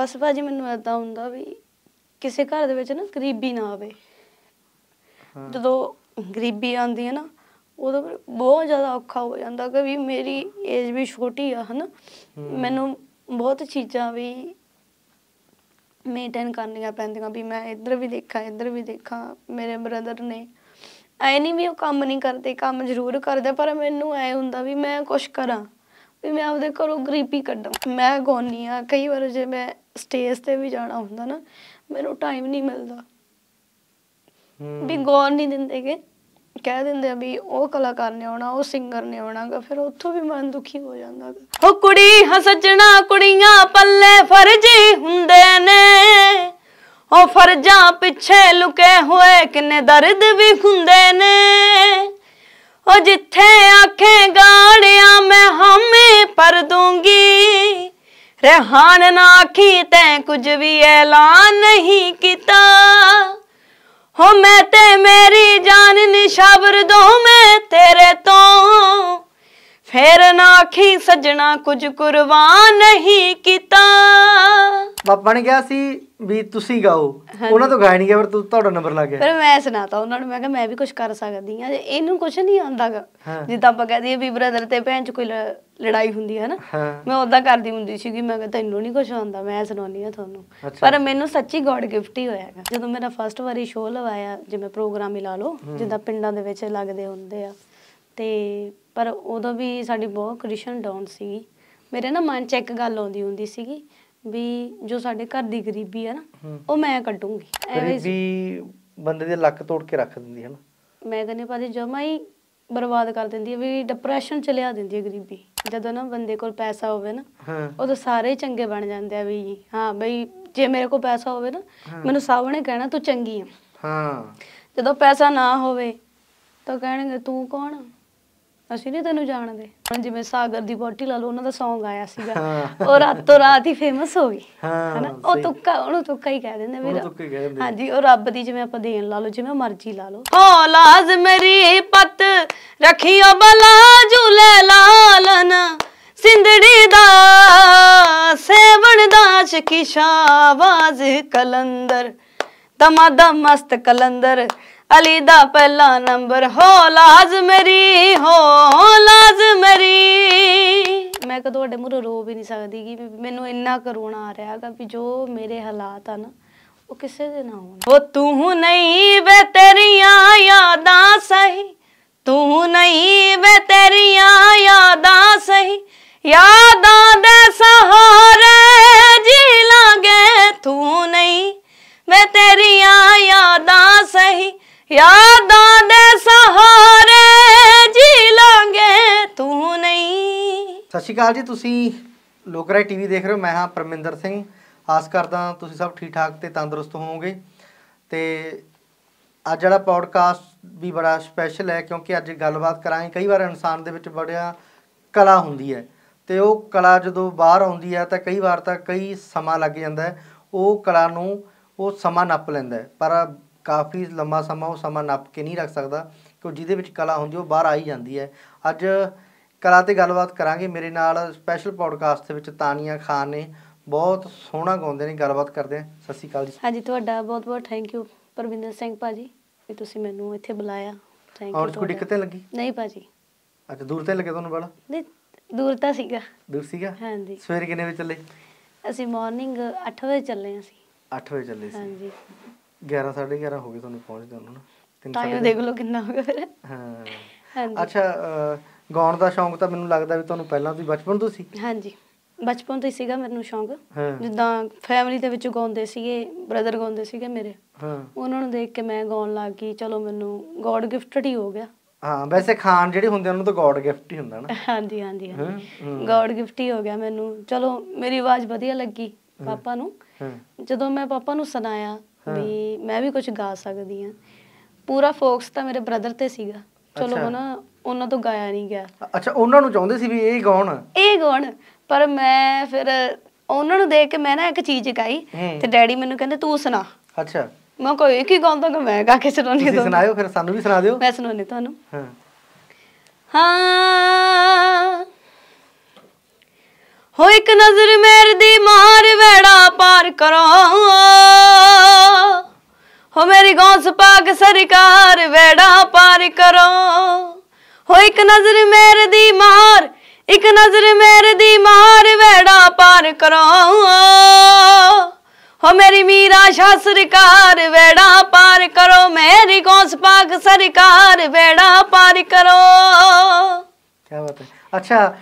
ਬਸ ਭਾਜੀ ਮੈਨੂੰ ਏਦਾਂ ਹੁੰਦਾ ਵੀ ਕਿਸੇ ਘਰ ਦੇ ਵਿੱਚ ਨਾ ਗਰੀਬੀ ਨਾ ਆਵੇ। ਜਦੋਂ ਗਰੀਬੀ ਆਉਂਦੀ ਹੈ ਨਾ ਉਦੋਂ ਬਹੁਤ ਜ਼ਿਆਦਾ ਔਖਾ ਹੋ ਜਾਂਦਾ ਕਿ ਵੀ ਮੇਰੀ ਏਜ ਵੀ ਛੋਟੀ ਆ ਹਨਾ। ਮੈਨੂੰ ਬਹੁਤ ਚੀਜ਼ਾਂ ਵੀ ਮੇਨਟੇਨ ਕਰਨੀਆਂ ਪੈਂਦੀਆਂ ਵੀ ਮੈਂ ਇੱਧਰ ਵੀ ਦੇਖਾਂ ਇੱਧਰ ਵੀ ਦੇਖਾਂ ਮੇਰੇ ਬ੍ਰਦਰ ਨੇ। ਐ ਨਹੀਂ ਵੀ ਉਹ ਕੰਮ ਨਹੀਂ ਕਰਦੇ ਕੰਮ ਜ਼ਰੂਰ ਕਰਦੇ ਪਰ ਮੈਨੂੰ ਐ ਹੁੰਦਾ ਵੀ ਮੈਂ ਕੁਛ ਕਰਾਂ ਵੀ ਮੈਂ ਆਪਦੇ ਘਰੋਂ ਗਰੀਬੀ ਕੱਢਾਂ। ਮੈਂ ਗਾਉਂਦੀ ਆ ਕਈ ਵਾਰ ਜੇ ਮੈਂ ਸਟੇਜ ਤੇ ਵੀ ਜਾਣਾ ਹੁੰਦਾ ਨਾ ਮੈਨੂੰ ਟਾਈਮ ਨਹੀਂ ਮਿਲਦਾ। ਹੂੰ। ਵੀ ਗੌਰ ਨਹੀਂ ਦਿੰਦੇਗੇ ਕਹਿ ਦਿੰਦੇ ਆ ਵੀ ਉਹ ਕਲਾਕਾਰ ਨੇ ਆਉਣਾ ਉਹ ਸਿੰਗਰ ਨੇ ਆਉਣਾਗਾ ਫਿਰ ਉੱਥੋਂ ਵੀ ਮਨ ਦੁਖੀ ਹੋ ਜਾਂਦਾ ਉਹ ਕੁੜੀ ਹਸਜਣਾ ਕੁੜੀਆਂ ਪੱਲੇ ਫਰਜੀ ਹੁੰਦੇ ਨੇ। ਉਹ ਫਰਜ਼ਾਂ ਪਿੱਛੇ ਲੁਕੇ ਹੋਏ ਕਿੰਨੇ ਦਰਦ ਵੀ ਹੁੰਦੇ ਨੇ। ਉਹ ਜਿੱਥੇ ਆਖੇ ਗਾੜਿਆ ਮੈਂ ਹਾਮੇ ਪਰ ਦੂੰਗੀ ਰਹਿਾਨ ਨਾ ਆਖੀ ਤੈਂ ਕੁਝ ਵੀ ਐਲਾਨ ਨਹੀਂ ਕੀਤਾ। ਹੋ ਮੈਂ ਤੇ ਮੇਰੀ ਜਾਨ ਨਿਸ਼ਾਵਰ ਦੋ ਮੈਂ ਤੇਰੇ ਤੋਂ। ਫੇਰ ਨਾ ਆਖੀ ਸਜਣਾ ਕੁਝ ਕੁਰਬਾਨ ਨਹੀਂ ਕੀਤਾ। ਬਣ ਗਿਆ ਸੀ। ਵੀ ਤੁਸੀਂ ਗਾਓ। ਉਹਨਾਂ ਤੋਂ ਗਾਇਆ ਨਹੀਂ ਗਿਆ ਪਰ ਤੁਹਾਡਾ ਨੰਬਰ ਲੱਗ ਗਿਆ। ਫਿਰ ਮੈਂ ਸੁਣਾਤਾ ਉਹਨਾਂ ਨੂੰ ਮੈਂ ਕਿਹਾ ਮੈਂ ਵੀ ਕੁਝ ਕਰ ਸਕਦੀ ਆ ਇਹਨੂੰ ਕੁਝ ਨਹੀਂ ਆਉਂਦਾਗਾ। ਜਿੱਦਾਂ ਆਪਾਂ ਕਹਦੇ ਵੀ ਬ੍ਰਦਰ ਤੇ ਭੈਣ ਚ ਕੋਈ ਲੜਾਈ ਹੁੰਦੀ ਹੈ ਨਾ ਮੈਂ ਉਦਾਂ ਕਰਦੀ ਹੁੰਦੀ ਸੀਗੀ ਮੈਂ ਕਿਹਾ ਤੈਨੂੰ ਨਹੀਂ ਕੁਝ ਆਉਂਦਾ ਮੈਂ ਸੁਣਾਉਣੀ ਆ ਤੁਹਾਨੂੰ। ਪਰ ਮੈਨੂੰ ਸੱਚੀ ਗੋਡ ਗਿਫਟ ਹੀ ਹੋਇਆ ਹੈਗਾ ਜਦੋਂ ਮੇਰਾ ਫਸਟ ਵਾਰੀ ਸ਼ੋਅ ਲਵਾਇਆ ਜਿਵੇਂ ਪ੍ਰੋਗਰਾਮ ਹੀ ਲਾ ਲਓ ਜਿੱਦਾਂ ਪਿੰਡਾਂ ਦੇ ਵਿੱਚ ਲੱਗਦੇ ਹੁੰਦੇ ਆ। ਤੇ ਪਰ ਉਦੋਂ ਵੀ ਸਾਡੀ ਬਹੁਤ ਕੰਡੀਸ਼ਨ ਡਾਊਨ ਸੀਗੀ। ਮੇਰੇ ਨਾ ਮਨ 'ਚ ਇੱਕ ਗੱਲ ਆਉਂਦੀ ਹੁੰਦੀ ਸੀਗੀ ਵੀ ਜੋ ਸਾਡੇ ਘਰ ਦੀ ਗਰੀਬੀ ਆ ਨਾ ਹੂੰ। ਉਹ ਮੈਂ ਕੱਢੂੰਗੀ। ਐਵੇਂ ਬੰਦੇ ਦੇ ਲੱਕ ਤੋੜ ਕੇ ਰੱਖ ਦਿੰਦੀ ਹੈ ਨਾ। ਮੈਂ ਕਹਿੰਦੀ ਭਾਜੀ ਜਮਾ ਹੀ ਬਰਬਾਦ ਕਰ ਦਿੰਦੀ ਹੈ ਵੀ ਡਿਪਰੈਸ਼ਨ ਚ ਲਿਆ ਦਿੰਦੀ ਹੈ ਗਰੀਬੀ। ਜਦੋਂ ਨਾ ਬੰਦੇ ਕੋਲ ਪੈਸਾ ਹੋਵੇ ਨਾ ਹਾਂ। ਉਦੋਂ ਸਾਰੇ ਹੀ ਚੰਗੇ ਬਣ ਜਾਂਦੇ ਆ ਵੀ ਹਾਂ ਬਈ ਜੇ ਮੇਰੇ ਕੋਲ ਪੈਸਾ ਹੋਵੇ ਨਾ ਮੈਨੂੰ ਸਭ ਨੇ ਕਹਿਣਾ ਤੂੰ ਚੰਗੀ ਆ। ਹਾਂ। ਜਦੋਂ ਪੈਸਾ ਨਾ ਹੋਵੇ ਤਾਂ ਕਹਿਣਗੇ ਤੂੰ ਕੌਣ? ਅਸੀਂ ਨਹੀਂ ਤੈਨੂੰ ਜਾਣਦੇ। ਹੁਣ ਜਿਵੇਂ ਸਾਗਰ ਦੀ ਬੋਟੀ ਲਾ ਲਓ ਉਹਨਾਂ ਦਾ Song ਆਇਆ ਸੀਗਾ। ਉਹ ਰਾਤੋਂ ਰਾਤ ਹੀ ਫੇਮਸ ਹੋ ਗਈ। ਹਾਂ, ਹਨਾ? ਉਹ। ਤੁੱਕਾ ਉਹਨੂੰ ਤੁੱਕਾ ਹੀ ਕਹਿ ਦਿੰਦੇ ਵੀ ਉਹਨੂੰ ਤੁੱਕਾ ਹੀ ਕਹਿ ਦਿੰਦੇ। ਹਾਂਜੀ ਉਹ ਰੱਬ ਦੀ ਜਿਵੇਂ ਆਪਾਂ ਦੇਣ ਲਾ ਲਓ ਜਿਵੇਂ ਮਰਜ਼ੀ ਲਾ ਲਓ। ਹੋ ਲਾਜ਼ ਮੇਰੀ ਪਤ ਰੱਖਿਓ ਬਲਾ ਝੂਲੇ ਲਾਲਨ। ਸਿੰਦੜੀ ਦਾ ਸੇਵਣ ਦਾ ਚਕੀ ਸ਼ਾਵਾਜ਼ ਕਲੰਦਰ। ਦਮਾਦਮ ਮਸਤ ਕਲੰਦਰ ਅਲੀ ਦਾ ਪਹਿਲਾ ਨੰਬਰ, ਹੋ ਲਾਜ਼ ਮੇਰੀ, ਹੋ ਲਾਜ਼ ਮੇਰੀ। ਮੈਂ ਕਦੋਂ ਤੁਹਾਡੇ ਮੂਹਰੇ ਰੋ ਵੀ ਨਹੀਂ ਸਕਦੀ ਕਿ ਮੈਨੂੰ ਇੰਨਾ ਕਰੋਨਾ ਆ ਰਿਹਾ ਹੈਗਾ ਵੀ ਜੋ ਮੇਰੇ ਹਾਲਾਤ ਆ ਨਾ, ਉਹ ਕਿਸੇ ਦੇ ਨਾ ਹੋਣ। ਉਹ ਤੂੰ ਨਹੀਂ ਵੇ ਤੇਰੀਆਂ ਯਾਦਾਂ ਸਹੀ, ਤੂੰ ਨਹੀਂ ਵੇ ਤੇਰੀਆਂ ਯਾਦਾਂ ਸਹੀ। ਯਾਦਾਂ ਦੇ ਸਹਾਰੇ ਜੀ ਲਾਂਗੇ, ਤੂੰ ਨਹੀਂ ਵੇ ਤੇਰੀਆਂ ਯਾਦਾਂ ਸਹੀ। ਯਾਦਾਂ ਦੇ ਸਹਾਰੇ ਜੀ ਲਾਂਗੇ, ਤੂੰ ਨਹੀਂ। ਸਤਿ ਸ਼੍ਰੀ ਅਕਾਲ ਜੀ, ਤੁਸੀਂ ਲੋਕਰਾਈ ਟੀਵੀ ਦੇਖ ਰਹੇ ਹੋ, ਮੈਂ ਹਾਂ ਪਰਮਿੰਦਰ ਸਿੰਘ। ਆਸ ਕਰਦਾ ਤੁਸੀਂ ਸਭ ਠੀਕ ਠਾਕ ਤੇ ਤੰਦਰੁਸਤ ਹੋਵੋਗੇ। ਤੇ ਅੱਜ ਜਿਹੜਾ ਪੌਡਕਾਸਟ ਵੀ ਬੜਾ ਸਪੈਸ਼ਲ ਹੈ, ਕਿਉਂਕਿ ਅੱਜ ਗੱਲਬਾਤ ਕਰਾਂਗੇ। ਕਈ ਵਾਰ ਇਨਸਾਨ ਦੇ ਵਿੱਚ ਬੜਿਆ ਕਲਾ ਹੁੰਦੀ ਹੈ, ਤੇ ਉਹ ਕਲਾ ਜਦੋਂ ਬਾਹਰ ਆਉਂਦੀ ਹੈ, ਤਾਂ ਕਈ ਵਾਰ ਤਾਂ ਕਈ ਸਮਾਂ ਲੱਗ ਜਾਂਦਾ ਹੈ, ਉਹ ਕਲਾ ਨੂੰ, ਉਹ ਸਮਾਂ ਨੱਪ ਲੈਂਦਾ ਪਰ ਕਾਫੀ ਲੰਮਾ ਸਮਾਂ ਉਹ ਸਮਾਂ ਨੱਪ ਕੇ ਨਹੀਂ ਰੱਖ ਸਕਦਾ ਕਿਉਂ ਜਿਹਦੇ ਵਿੱਚ ਕਲਾ ਹੁੰਦੀ ਉਹ ਬਾਹਰ ਆ ਹੀ ਜਾਂਦੀ ਹੈ। ਅੱਜ ਕਲਾ ਤੇ ਗੱਲਬਾਤ ਕਰਾਂਗੇ। ਮੇਰੇ ਨਾਲ ਸਪੈਸ਼ਲ ਪੌਡਕਾਸਟ ਦੇ ਵਿੱਚ ਤਾਨੀਆ ਖਾਨ ਨੇ ਬਹੁਤ ਸੋਹਣਾ ਗਾਉਂਦੇ ਨੇ ਗੱਲਬਾਤ ਕਰਦੇ ਆ। ਸਤਿ ਸ਼੍ਰੀ ਅਕਾਲ ਜੀ। ਹਾਂਜੀ ਤੁਹਾਡਾ ਬਹੁਤ ਬਹੁਤ ਥੈਂਕ ਯੂ ਪਰਵਿੰਦਰ ਸਿੰਘ ਭਾਜੀ ਵੀ ਤੁਸੀਂ ਮੈਨੂੰ ਇੱਥੇ ਬੁਲਾਇਆ। ਥੈਂਕ ਯੂ 'ਚ ਕੋਈ ਦਿੱਕਤ ਲੱਗੀ? ਨਹੀਂ ਭਾਜੀ। ਅੱਛਾ ਦੂਰ ਤੇ ਲੱਗੇ ਤੁਹਾਨੂੰ ਬੜਾ ਨਹੀਂ ਦੂਰ ਤਾਂ ਸੀਗਾ। ਦੂਰ ਸੀਗਾ? ਹਾਂਜੀ। ਸਵੇਰੇ ਕਿੰਨੇ ਵਜੇ ਚੱਲੇ? ਅਸੀਂ ਮਾਰਨਿੰਗ 8 ਵਜੇ ਚੱਲੇ ਅਸੀਂ। 8 ਵਜੇ ਚੱਲੇ ਸੀ। ਹਾਂਜੀ। 11 11:30 ਹੋ ਗਏ ਤੁਹਾਨੂੰ ਪਹੁੰਚਦੇ ਨੂੰ ਨਾ ਸਾਢੇ ਦੇਖ ਲਓ ਕਿੰਨਾ ਹੋ ਗਿਆ ਫਿਰ। ਹਾਂ। ਅੱਛਾ ਗਾਉਣ ਦਾ ਸ਼ੌਂਕ ਤਾਂ ਮੈਨੂੰ ਲੱਗਦਾ ਵੀ ਤੁਹਾਨੂੰ ਪਹਿਲਾਂ ਤੋਂ ਹੀ ਬਚਪਨ ਤੋਂ ਸੀ? ਹਾਂਜੀ। ਬਚਪਨ ਤੋਂ ਹੀ ਸੀਗਾ ਮੈਨੂੰ ਸ਼ੌਂਕ। ਜਿੱਦਾਂ ਫੈਮਿਲੀ ਦੇ ਵਿੱਚ ਗਾਉਂਦੇ ਸੀਗੇ ਬ੍ਰਦਰ ਗਾਉਂਦੇ ਸੀਗੇ ਮੇਰੇ। ਹਾਂ। ਉਹਨਾਂ ਨੂੰ ਦੇਖ ਕੇ ਮੈਂ ਗਾਉਣ ਲੱਗ ਗਈ ਚਲੋ ਮੈਨੂੰ ਗੋਡ ਗਿਫਟਡ ਹੀ ਹੋ ਗਿਆ। ਹਾਂ ਵੈਸੇ ਖਾਨ ਜਿਹੜੇ ਹੁੰਦੇ ਉਹਨਾਂ ਨੂੰ ਤਾਂ ਗੋਡ ਗਿਫਟ ਹੀ ਹੁੰਦਾ ਨਾ ਹਾਂਜੀ ਹਾਂਜੀ ਗੋਡ ਗਿਫਟ ਹੀ। ਹੋ ਗਿਆ ਮੈਨੂੰ। ਚਲੋ ਮੇਰੀ ਆਵਾਜ਼ ਵਧੀਆ ਲੱਗੀ ਪਾਪਾ ਨੂੰ। ਜਦੋਂ ਮੈਂ ਪਾਪਾ ਨੂੰ ਸੁਣਾਇਆ ਵੀ ਮੈਂ ਵੀ ਕੁਝ ਗਾ ਸਕਦੀ ਆ ਪੂਰਾ ਫੋਕਸ ਤਾਂ ਮੇਰੇ ਬ੍ਰਦਰ ਤੇ ਸੀਗਾ। ਚਲੋ। ਹਨਾ ਉਹਨਾਂ ਤੋਂ ਗਾਇਆ ਨਹੀਂ ਗਿਆ। ਅੱਛਾ ਉਹਨਾਂ ਨੂੰ ਚਾਹੁੰਦੇ ਸੀ ਵੀ ਇਹ ਗਾਉਣ? ਇਹ ਗਾਉਣ ਪਰ ਮੈਂ ਫਿਰ ਉਹਨਾਂ ਨੂੰ ਦੇਖ ਕੇ ਮੈਂ ਨਾ ਇੱਕ ਚੀਜ਼ ਗਾਈ। ਤੇ ਡੈਡੀ ਮੈਨੂੰ ਕਹਿੰਦੇ ਤੂੰ ਸੁਣਾ। ਅੱਛਾ। ਮੈਂ ਕੋਈ ਇੱਕ ਹੀ ਗਾਉਂਦਾ ਕਿ ਮੈਂ ਗਾ ਕੇ ਸੁਣਾਉਣੀ ਤੁਸੀਂ ਸੁਣਾਇਓ ਫਿਰ ਸਾਨੂੰ ਵੀ ਸੁਣਾ ਦਿਓ। ਮੈਂ ਸੁਣਾਉਣੀ ਤੁਹਾਨੂੰ। ਹਾਂ। ਹਾਂ। ਹੋ ਇੱਕ ਨਜ਼ਰ ਮੇਰ ਦੀ ਮਾਰ ਵੇੜਾ ਪਾਰ ਕਰੋ। ਹੋ ਮੇਰੀ ਗੌਸ ਪਾਕ ਸਰਕਾਰ ਵੇੜਾ ਪਾਰ ਕਰੋ। ਹੋ ਇੱਕ ਨਜ਼ਰ ਮੇਰ ਦੀ ਮਾਰ, ਇੱਕ ਨਜ਼ਰ ਮੇਰ ਦੀ ਮਾਰ ਵੇੜਾ ਪਾਰ ਕਰੋ। ਹੋ ਮੇਰੀ ਮੀਰਾ ਸ਼ਾਹ ਸਰਕਾਰ ਵੇੜਾ ਪਾਰ ਕਰੋ, ਮੇਰੀ ਗੌਸ ਪਾਕ ਸਰਕਾਰ ਵੇੜਾ ਪਾਰ ਕਰੋ। ਕੀ ਬਾਤ ਹੈ। ਅੱਛਾ,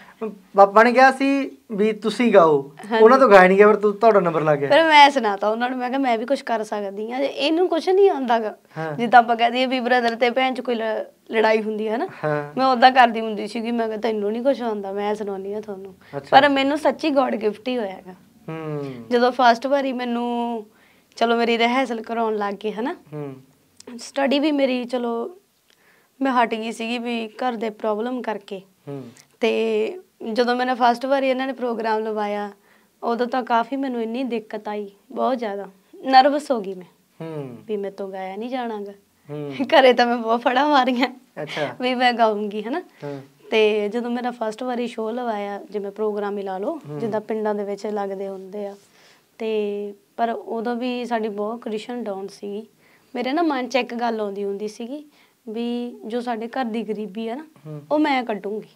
ਬਣ ਗਿਆ ਸੀ ਵੀ ਤੁਸੀਂ ਗਾਓ। ਉਹਨਾਂ ਤੋਂ ਗਾਇਆ ਨਹੀਂ ਗਿਆ ਪਰ ਤੁਹਾਡਾ ਨੰਬਰ ਲੱਗ ਗਿਆ। ਫਿਰ ਮੈਂ ਸੁਣਾਤਾ ਉਹਨਾਂ ਨੂੰ ਮੈਂ ਕਿਹਾ ਮੈਂ ਵੀ ਕੁਝ ਕਰ ਸਕਦੀ ਆ ਇਹਨੂੰ ਕੁਝ ਨਹੀਂ ਆਉਂਦਾਗਾ। ਜਿੱਦਾਂ ਆਪਾਂ ਕਹਦੇ ਵੀ ਬ੍ਰਦਰ ਤੇ ਭੈਣ ਚ ਕੋਈ ਲੜਾਈ ਹੁੰਦੀ ਹੈ ਨਾ ਮੈਂ ਉਦਾਂ ਕਰਦੀ ਹੁੰਦੀ ਸੀਗੀ ਮੈਂ ਕਿਹਾ ਤੈਨੂੰ ਨਹੀਂ ਕੁਝ ਆਉਂਦਾ ਮੈਂ ਸੁਣਾਉਣੀ ਆ ਤੁਹਾਨੂੰ। ਪਰ ਮੈਨੂੰ ਸੱਚੀ ਗੋਡ ਗਿਫਟ ਹੀ ਹੋਇਆਗਾ ਹੂੰ। ਜਦੋਂ ਫਸਟ ਵਾਰੀ ਮੈਨੂੰ ਚਲੋ ਮੇਰੀ ਰਿਹਰਸਲ ਕਰਾਉਣ ਲੱਗ ਹਨਾ। ਹੂੰ। ਸਟੱਡੀ ਵੀ ਮੇਰੀ ਚਲੋ ਮੈਂ ਹਟ ਗਈ ਸੀਗੀ ਵੀ ਘਰ ਦੇ ਪ੍ਰੋਬਲਮ ਕਰਕੇ। ਹੂੰ। ਤੇ ਜਦੋਂ ਮੈंने ਫਸਟ ਵਾਰੀ ਇਹਨਾਂ ਨੇ ਪ੍ਰੋਗਰਾਮ ਲਵਾਇਆ ਉਦੋਂ ਤਾਂ ਕਾਫੀ ਮੈਨੂੰ ਇੰਨੀ ਦਿੱਕਤ ਆਈ ਬਹੁਤ ਜ਼ਿਆਦਾ। ਨਰਵਸ ਹੋ ਗਈ ਮੈਂ। ਹੂੰ। ਵੀ ਮੇਰੇ ਤੋਂ ਗਾਇਆ ਨਹੀਂ ਜਾਣਾਗਾ। ਹੂੰ। ਘਰੇ ਤਾਂ ਮੈਂ ਬਹੁਤ ਫੜਾ ਮਾਰੀਆਂ। ਅੱਛਾ। ਵੀ ਮੈਂ ਗਾਉਂਗੀ ਹਨਾ। ਤੇ ਜਦੋਂ ਮੇਰਾ ਫਸਟ ਵਾਰੀ ਸ਼ੋਅ ਲਵਾਇਆ ਜਿਵੇਂ ਪ੍ਰੋਗਰਾਮ ਹੀ ਲਾ ਲਓ ਜਿੱਦਾਂ ਪਿੰਡਾਂ ਦੇ ਵਿੱਚ ਲੱਗਦੇ ਹੁੰਦੇ ਆ। ਤੇ ਪਰ ਉਦੋਂ ਵੀ ਸਾਡੀ ਬਹੁਤ ਕ੍ਰਿਸ਼ਨ ਡਾਊਨ ਸੀਗੀ। ਮੇਰੇ ਨਾ ਮਨ 'ਚ ਇੱਕ ਗੱਲ ਆਉਂਦੀ ਹੁੰਦੀ ਸੀਗੀ ਵੀ ਜੋ ਸਾਡੇ ਘਰ ਦੀ ਗਰੀਬੀ ਆ ਨਾ ਉਹ ਮੈਂ ਕੱਢੂੰਗੀ।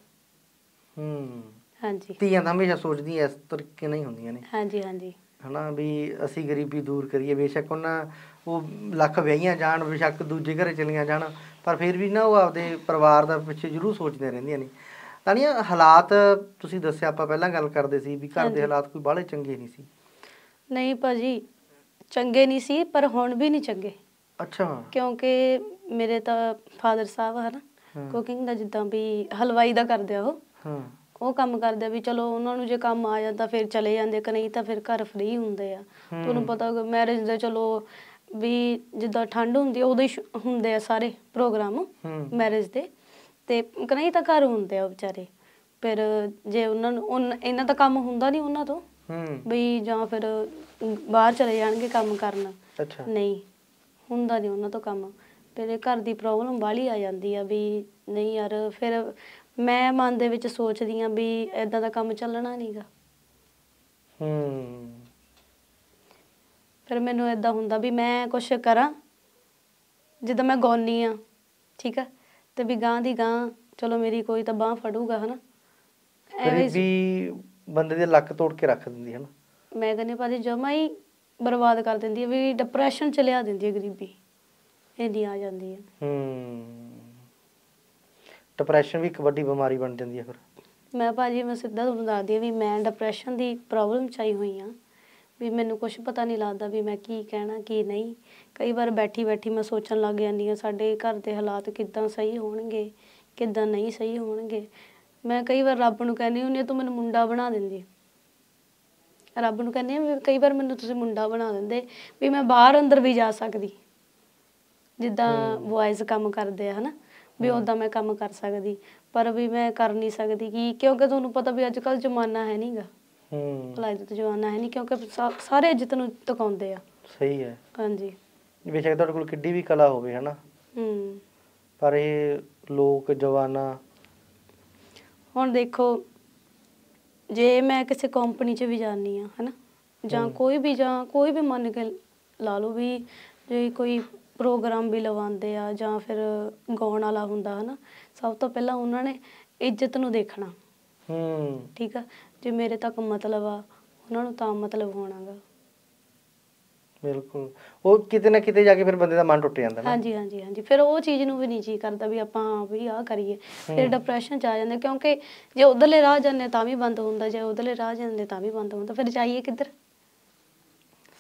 ਹੂੰ। ਹਾਂਜੀ। ਧੀਆਂ ਤਾਂ ਹਮੇਸ਼ਾ ਸੋਚਦੀਆਂ ਇਸ ਤਰੀਕੇ ਨਹੀਂ ਹੁੰਦੀਆਂ ਨੇ। ਹਾਂਜੀ ਹਾਂਜੀ। ਹਨਾ ਵੀ ਅਸੀਂ ਗਰੀਬੀ ਦੂਰ ਕਰੀਏ ਬੇਸ਼ੱਕ ਉਹਨਾਂ ਉਹ ਲੱਖ ਵਿਆਹੀਆਂ ਜਾਣ ਬੇਸ਼ੱਕ ਦੂਜੇ ਘਰੇ ਚਲੀਆਂ ਜਾਣ ਪਰ ਫਿਰ ਵੀ ਨਾ ਉਹ ਆਪਦੇ ਪਰਿਵਾਰ ਦਾ ਪਿੱਛੇ ਜ਼ਰੂਰ ਸੋਚਦੇ ਰਹਿੰਦੀਆਂ ਨੇ। ਤਾਨੀਆਂ ਹਾਲਾਤ ਤੁਸੀਂ ਦੱਸਿਆ ਆਪਾਂ ਪਹਿਲਾਂ ਗੱਲ ਕਰਦੇ ਸੀ ਵੀ ਘਰ। ਦੇ ਹਾਲਾਤ ਕੋਈ ਬਾਹਲੇ ਚੰਗੇ ਨਹੀਂ ਸੀ। ਨਹੀਂ ਭਾਜੀ ਚੰਗੇ ਨਹੀਂ ਸੀ ਪਰ ਹੁਣ ਵੀ ਨਹੀਂ ਚੰਗੇ। ਅੱਛਾ। ਕਿਉਂਕਿ ਮੇਰੇ ਤਾਂ ਫਾਦਰ ਸਾਹਿਬ ਹਨ। ਕੁਕਿੰਗ ਦਾ ਜਿੱਦਾਂ ਵੀ ਹਲਵਾਈ ਦਾ ਕਰਦੇ ਆ ਉਹ। ਹਾਂ। ਉਹ ਕੰਮ ਕਰਦੇ ਆ ਵੀ ਚਲੋ ਉਹਨਾਂ ਨੂੰ ਜੇ ਕੰਮ ਆ ਜਾਂਦਾ ਫਿਰ ਚਲੇ ਜਾਂਦੇ ਕਿ ਨਹੀਂ ਤਾਂ ਫਿਰ ਘਰ ਫ੍ਰੀ ਹੁੰਦੇ ਆ। ਤੁਹਾਨੂੰ ਪਤਾ ਮੈਰਿਜ ਦੇ ਚਲੋ ਵੀ ਜਿੱਦਾਂ ਠੰਡ ਹੁੰਦੀ ਆ ਉਦੋਂ ਹੀ ਸ਼ੁ- ਹੁੰਦੇ ਆ ਸਾਰੇ ਪ੍ਰੋਗਰਾਮ ਹੂੰ। ਮੈਰਿਜ ਦੇ। ਤੇ ਕਿ ਨਹੀਂ ਤਾਂ ਘਰ ਹੁੰਦੇ ਆ ਉਹ ਵਿਚਾਰੇ। ਫਿਰ ਜੇ ਉਹਨਾਂ ਨੂੰ ਉਨ- ਇਹਨਾਂ ਦਾ ਕੰਮ ਹੁੰਦਾ ਨਹੀਂ ਉਹਨਾਂ ਤੋਂ ਹੂੰ। ਵੀ ਜਾਂ ਫਿਰ ਬਾਹਰ ਚਲੇ ਜਾਣਗੇ ਕੰਮ ਕਰਨ। ਅੱਛਾ। ਨਹੀਂ ਹੁੰਦਾ ਨਹੀਂ ਉਹਨਾਂ ਤੋਂ ਕੰਮ। ਫਿਰ ਇਹ ਘਰ ਦੀ ਪ੍ਰੋਬਲਮ ਬਾਹਲੀ ਆ ਜਾਂਦੀ ਆ ਵੀ ਨਹੀਂ ਯਾਰ ਫਿਰ ਮੈਂ ਮਨ ਦੇ ਵਿੱਚ ਸੋਚਦੀ ਆ ਵੀ ਐਦਾਂ ਦਾ ਕੰਮ ਚੱਲਣਾ ਨਹੀਂਗਾ। ਹੂੰ। ਫਿਰ ਮੈਨੂੰ ਐਦਾਂ ਹੁੰਦਾ ਵੀ ਮੈਂ ਕੁਛ ਕਰਾਂ ਜਿੱਦਾਂ ਮੈਂ ਗਾਉਣੀ ਆ ਠੀਕ ਆ? ਤੇ ਵੀ ਗਾਂ ਦੀ ਗਾਂ ਚਲੋ ਮੇਰੀ ਕੋਈ ਤਾਂ ਬਾਹ ਫੜੂਗਾ ਹਨਾ? ਐਵੇਂ ਗਰੀਬੀ ਬੰਦੇ ਦੇ ਲੱਕ ਤੋੜ ਕੇ ਰੱਖ ਦਿੰਦੀ ਹੈ ਨਾ ਮੈਂ ਕਹਿੰਦੀ ਭਾਜੀ ਜਮਾ ਹੀ ਬਰਬਾਦ ਕਰ ਦਿੰਦੀ ਹੈ ਵੀ ਡਿਪਰੈਸ਼ਨ ਚ ਲਿਆ ਦਿੰਦੀ ਹੈ ਗਰੀਬੀ। ਇੰਨੀ ਆ ਜਾਂਦੀ ਹੈ। ਹੂੰ। ਡਿਪਰੈਸ਼ਨ ਵੀ ਇੱਕ ਵੱਡੀ ਬਿਮਾਰੀ ਬਣ ਜਾਂਦੀ ਹੈ ਫਿਰ। ਮੈਂ ਭਾਜੀ ਮੈਂ ਸਿੱਧਾ ਤੁਹਾਨੂੰ ਦੱਸਦੀ ਹਾਂ ਵੀ ਮੈਂ ਡਿਪਰੈਸ਼ਨ ਦੀ ਪ੍ਰੋਬਲਮ ਚ ਆਈ ਹੋਈ ਆ ਵੀ ਮੈਨੂੰ ਕੁਝ ਪਤਾ ਨਹੀਂ ਲੱਗਦਾ ਵੀ ਮੈਂ ਕੀ ਕਹਿਣਾ ਕੀ ਨਹੀਂ। ਕਈ ਵਾਰ ਬੈਠੀ ਬੈਠੀ ਮੈਂ ਸੋਚਣ ਲੱਗ ਜਾਂਦੀ ਹਾਂ ਸਾਡੇ ਘਰ ਦੇ ਹਾਲਾਤ ਕਿੱਦਾਂ ਸਹੀ ਹੋਣਗੇ ਕਿੱਦਾਂ ਨਹੀਂ ਸਹੀ ਹੋਣਗੇ। ਮੈਂ ਕਈ ਵਾਰ ਰੱਬ ਨੂੰ ਕਹਿੰਦੀ ਹੁੰਦੀ ਹਾਂ ਤੂੰ ਮੈਨੂੰ ਮੁੰਡਾ ਬਣਾ ਦਿੰਦੀ ਰੱਬ ਨੂੰ ਕਹਿੰਦੀ ਹਾਂ ਕਈ ਵਾਰ ਮੈਨੂੰ ਤੁਸੀਂ ਮੁੰਡਾ ਬਣਾ ਦਿੰਦੇ ਵੀ ਮੈਂ ਬਾਹਰ ਅੰਦਰ ਵੀ ਜਾ ਸਕਦੀ। ਜਿੱਦਾਂ ਬॉयਜ਼ ਕੰਮ ਕਰਦੇ ਆ ਹਨਾ? ਵੀ ਉਦਾਂ ਮੈਂ ਕੰਮ ਕਰ ਸਕਦੀ ਪਰ ਵੀ ਮੈਂ ਕਰ ਨਹੀਂ ਸਕਦੀ ਕਿ ਕਿਉਂਕਿ ਤੁਹਾਨੂੰ ਪਤਾ ਵੀ ਅੱਜ ਕੱਲ ਜ਼ਮਾਨਾ ਹੈ ਨਹੀਂਗਾ ਹੂੰ। ਭਲਾਈ ਦਾ ਜ਼ਮਾਨਾ ਹੈ ਨਹੀਂ ਕਿਉਂਕਿ ਸਾ- ਸਾਰੇ ਇੱਜ਼ਤ ਨੂੰ ਟਿਕਾਉਂਦੇ ਆ। ਸਹੀ ਹੈ। ਹਾਂਜੀ। ਬੇਸ਼ੱਕ ਤੁਹਾਡੇ ਕੋਲ ਕਿੱਡੀ ਵੀ ਕਲਾ ਹੋਵੇ ਹਨਾ? ਹੂੰ। ਪਰ ਇਹ ਲੋਕ ਜਵਾਨਾ ਹੁਣ ਦੇਖੋ ਜੇ ਮੈਂ ਕਿਸੇ ਕੰਪਨੀ 'ਚ ਵੀ ਜਾਣੀ ਆ ਹਨਾ? ਜਾਂ ਹਮ। ਕੋਈ ਵੀ ਜਾਂ ਕੋਈ ਵੀ ਮੰਨ ਕੇ ਲਾ ਲਓ ਵੀ ਜੇ ਕੋਈ ਪ੍ਰੋਗਰਾਮ ਵੀ ਲਵਾਉਂਦੇ ਆ ਜਾਂ ਫਿਰ ਗਾਉਣ ਵਾਲਾ ਹੁੰਦਾ ਹਨਾ ਸਭ ਤੋਂ ਪਹਿਲਾਂ ਉਹਨਾਂ ਨੇ ਇੱਜ਼ਤ ਨੂੰ ਦੇਖਣਾ। ਹੂੰ। ਠੀਕ ਆ? ਜੇ ਮੇਰੇ ਤੱਕ ਮਤਲਬ ਆ ਉਹਨਾਂ ਨੂੰ ਤਾਂ ਮਤਲਬ ਹੋਣਾਗਾ। ਬਿਲਕੁਲ। ਉਹ ਕਿਤੇ ਨਾ ਕਿਤੇ ਜਾ ਕੇ ਫਿਰ ਬੰਦੇ ਦਾ ਮਨ ਟੁੱਟ ਜਾਂਦਾ ਨਾ। ਹਾਂਜੀ ਹਾਂਜੀ ਹਾਂਜੀ। ਫਿਰ ਉਹ ਚੀਜ਼ ਨੂੰ ਵੀ ਨਹੀਂ ਜੀ ਕਰਦਾ ਵੀ ਆਪਾਂ ਹਾਂ ਵੀ ਆਹ ਕਰੀਏ। ਫਿਰ। ਡਿਪਰੈਸ਼ਨ ਚ ਆ ਜਾਂਦੇ ਕਿਉਂਕਿ ਜੇ ਉਧਰਲੇ ਰਾਹ ਜਾਂਦੇ ਤਾਂ ਵੀ ਬੰਦ ਹੁੰਦਾ ਜੇ ਉਧਰਲੇ ਰਾਹ ਜਾਂਦੇ ਤਾਂ ਵੀ ਬੰਦ ਹੁੰਦਾ। ਫਿਰ ਜਾਈਏ ਕਿੱਧਰ?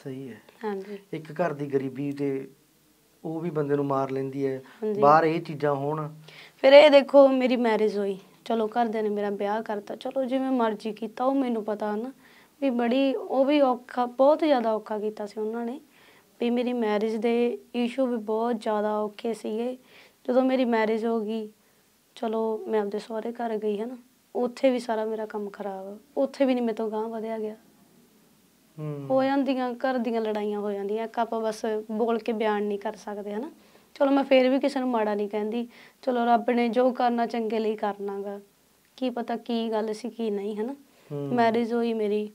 ਸਹੀ ਹੈ। ਹਾਂਜੀ। ਇੱਕ ਘਰ ਦੀ ਗਰੀਬੀ ਤੇ ਉਹ ਵੀ ਬੰਦੇ ਨੂੰ ਮਾਰ ਲੈਂਦੀ ਹੈ। ਬਾਹਰ ਇਹ ਚੀਜ਼ਾਂ ਹੋਣ। ਫਿਰ ਇਹ ਦੇਖੋ ਮੇਰੀ ਮੈਰਿਜ ਹੋਈ। ਚਲੋ ਘਰਦਿਆਂ ਨੇ ਮੇਰਾ ਵਿਆਹ ਕਰਤਾ। ਚਲੋ ਜਿਵੇਂ ਮਰਜ਼ੀ ਕੀਤਾ ਉਹ ਮੈਨੂੰ ਪਤਾ ਨਾ ਵੀ ਬੜੀ ਉਹ ਵੀ ਔਖਾ ਬਹੁਤ ਜ਼ਿਆਦਾ ਔਖਾ ਕੀਤਾ ਸੀ ਉਹਨਾਂ ਨੇ। ਵੀ ਮੇਰੀ ਮੈਰਿਜ ਦੇ ਇਸ਼ੂ ਵੀ ਬਹੁਤ ਜ਼ਿਆਦਾ ਔਖੇ ਸੀਗੇ। ਜਦੋਂ ਮੇਰੀ ਮੈਰਿਜ ਹੋ ਗਈ ਚਲੋ ਮੈਂ ਆਪਦੇ ਸਹੁਰੇ ਘਰ ਗਈ ਹੈ ਨਾ ਉੱਥੇ ਵੀ ਸਾਰਾ ਮੇਰਾ ਕੰਮ ਖਰਾਬ। ਉੱਥੇ ਵੀ ਨਹੀਂ ਮੇਰੇ ਤੋਂ ਗਾਂਹ ਵਧਿਆ ਗਿਆ। ਹੂੰ ਜਾਂਦੀਆਂ ਘਰ ਦੀਆਂ ਲੜਾਈਆਂ ਹੋ ਜਾਂਦੀਆਂ ਇੱਕ ਆਪਾਂ ਬਸ ਬੋਲ ਕੇ ਬਿਆਨ ਨਹੀਂ ਕਰ ਸਕਦੇ ਹਨਾ? ਚਲੋ ਮੈਂ ਫੇਰ ਵੀ ਕਿਸੇ ਨੂੰ ਮਾੜਾ ਨਹੀਂ ਕਹਿੰਦੀ। ਚਲੋ ਰੱਬ ਨੇ ਜੋ ਕਰਨਾ ਚੰਗੇ ਲਈ ਕਰਨਾਗਾ। ਕੀ ਪਤਾ ਕੀ ਗੱਲ ਸੀ ਕੀ ਨਹੀਂ ਹਨਾ। ਮੈਰਿਜ ਹੋਈ ਮੇਰੀ।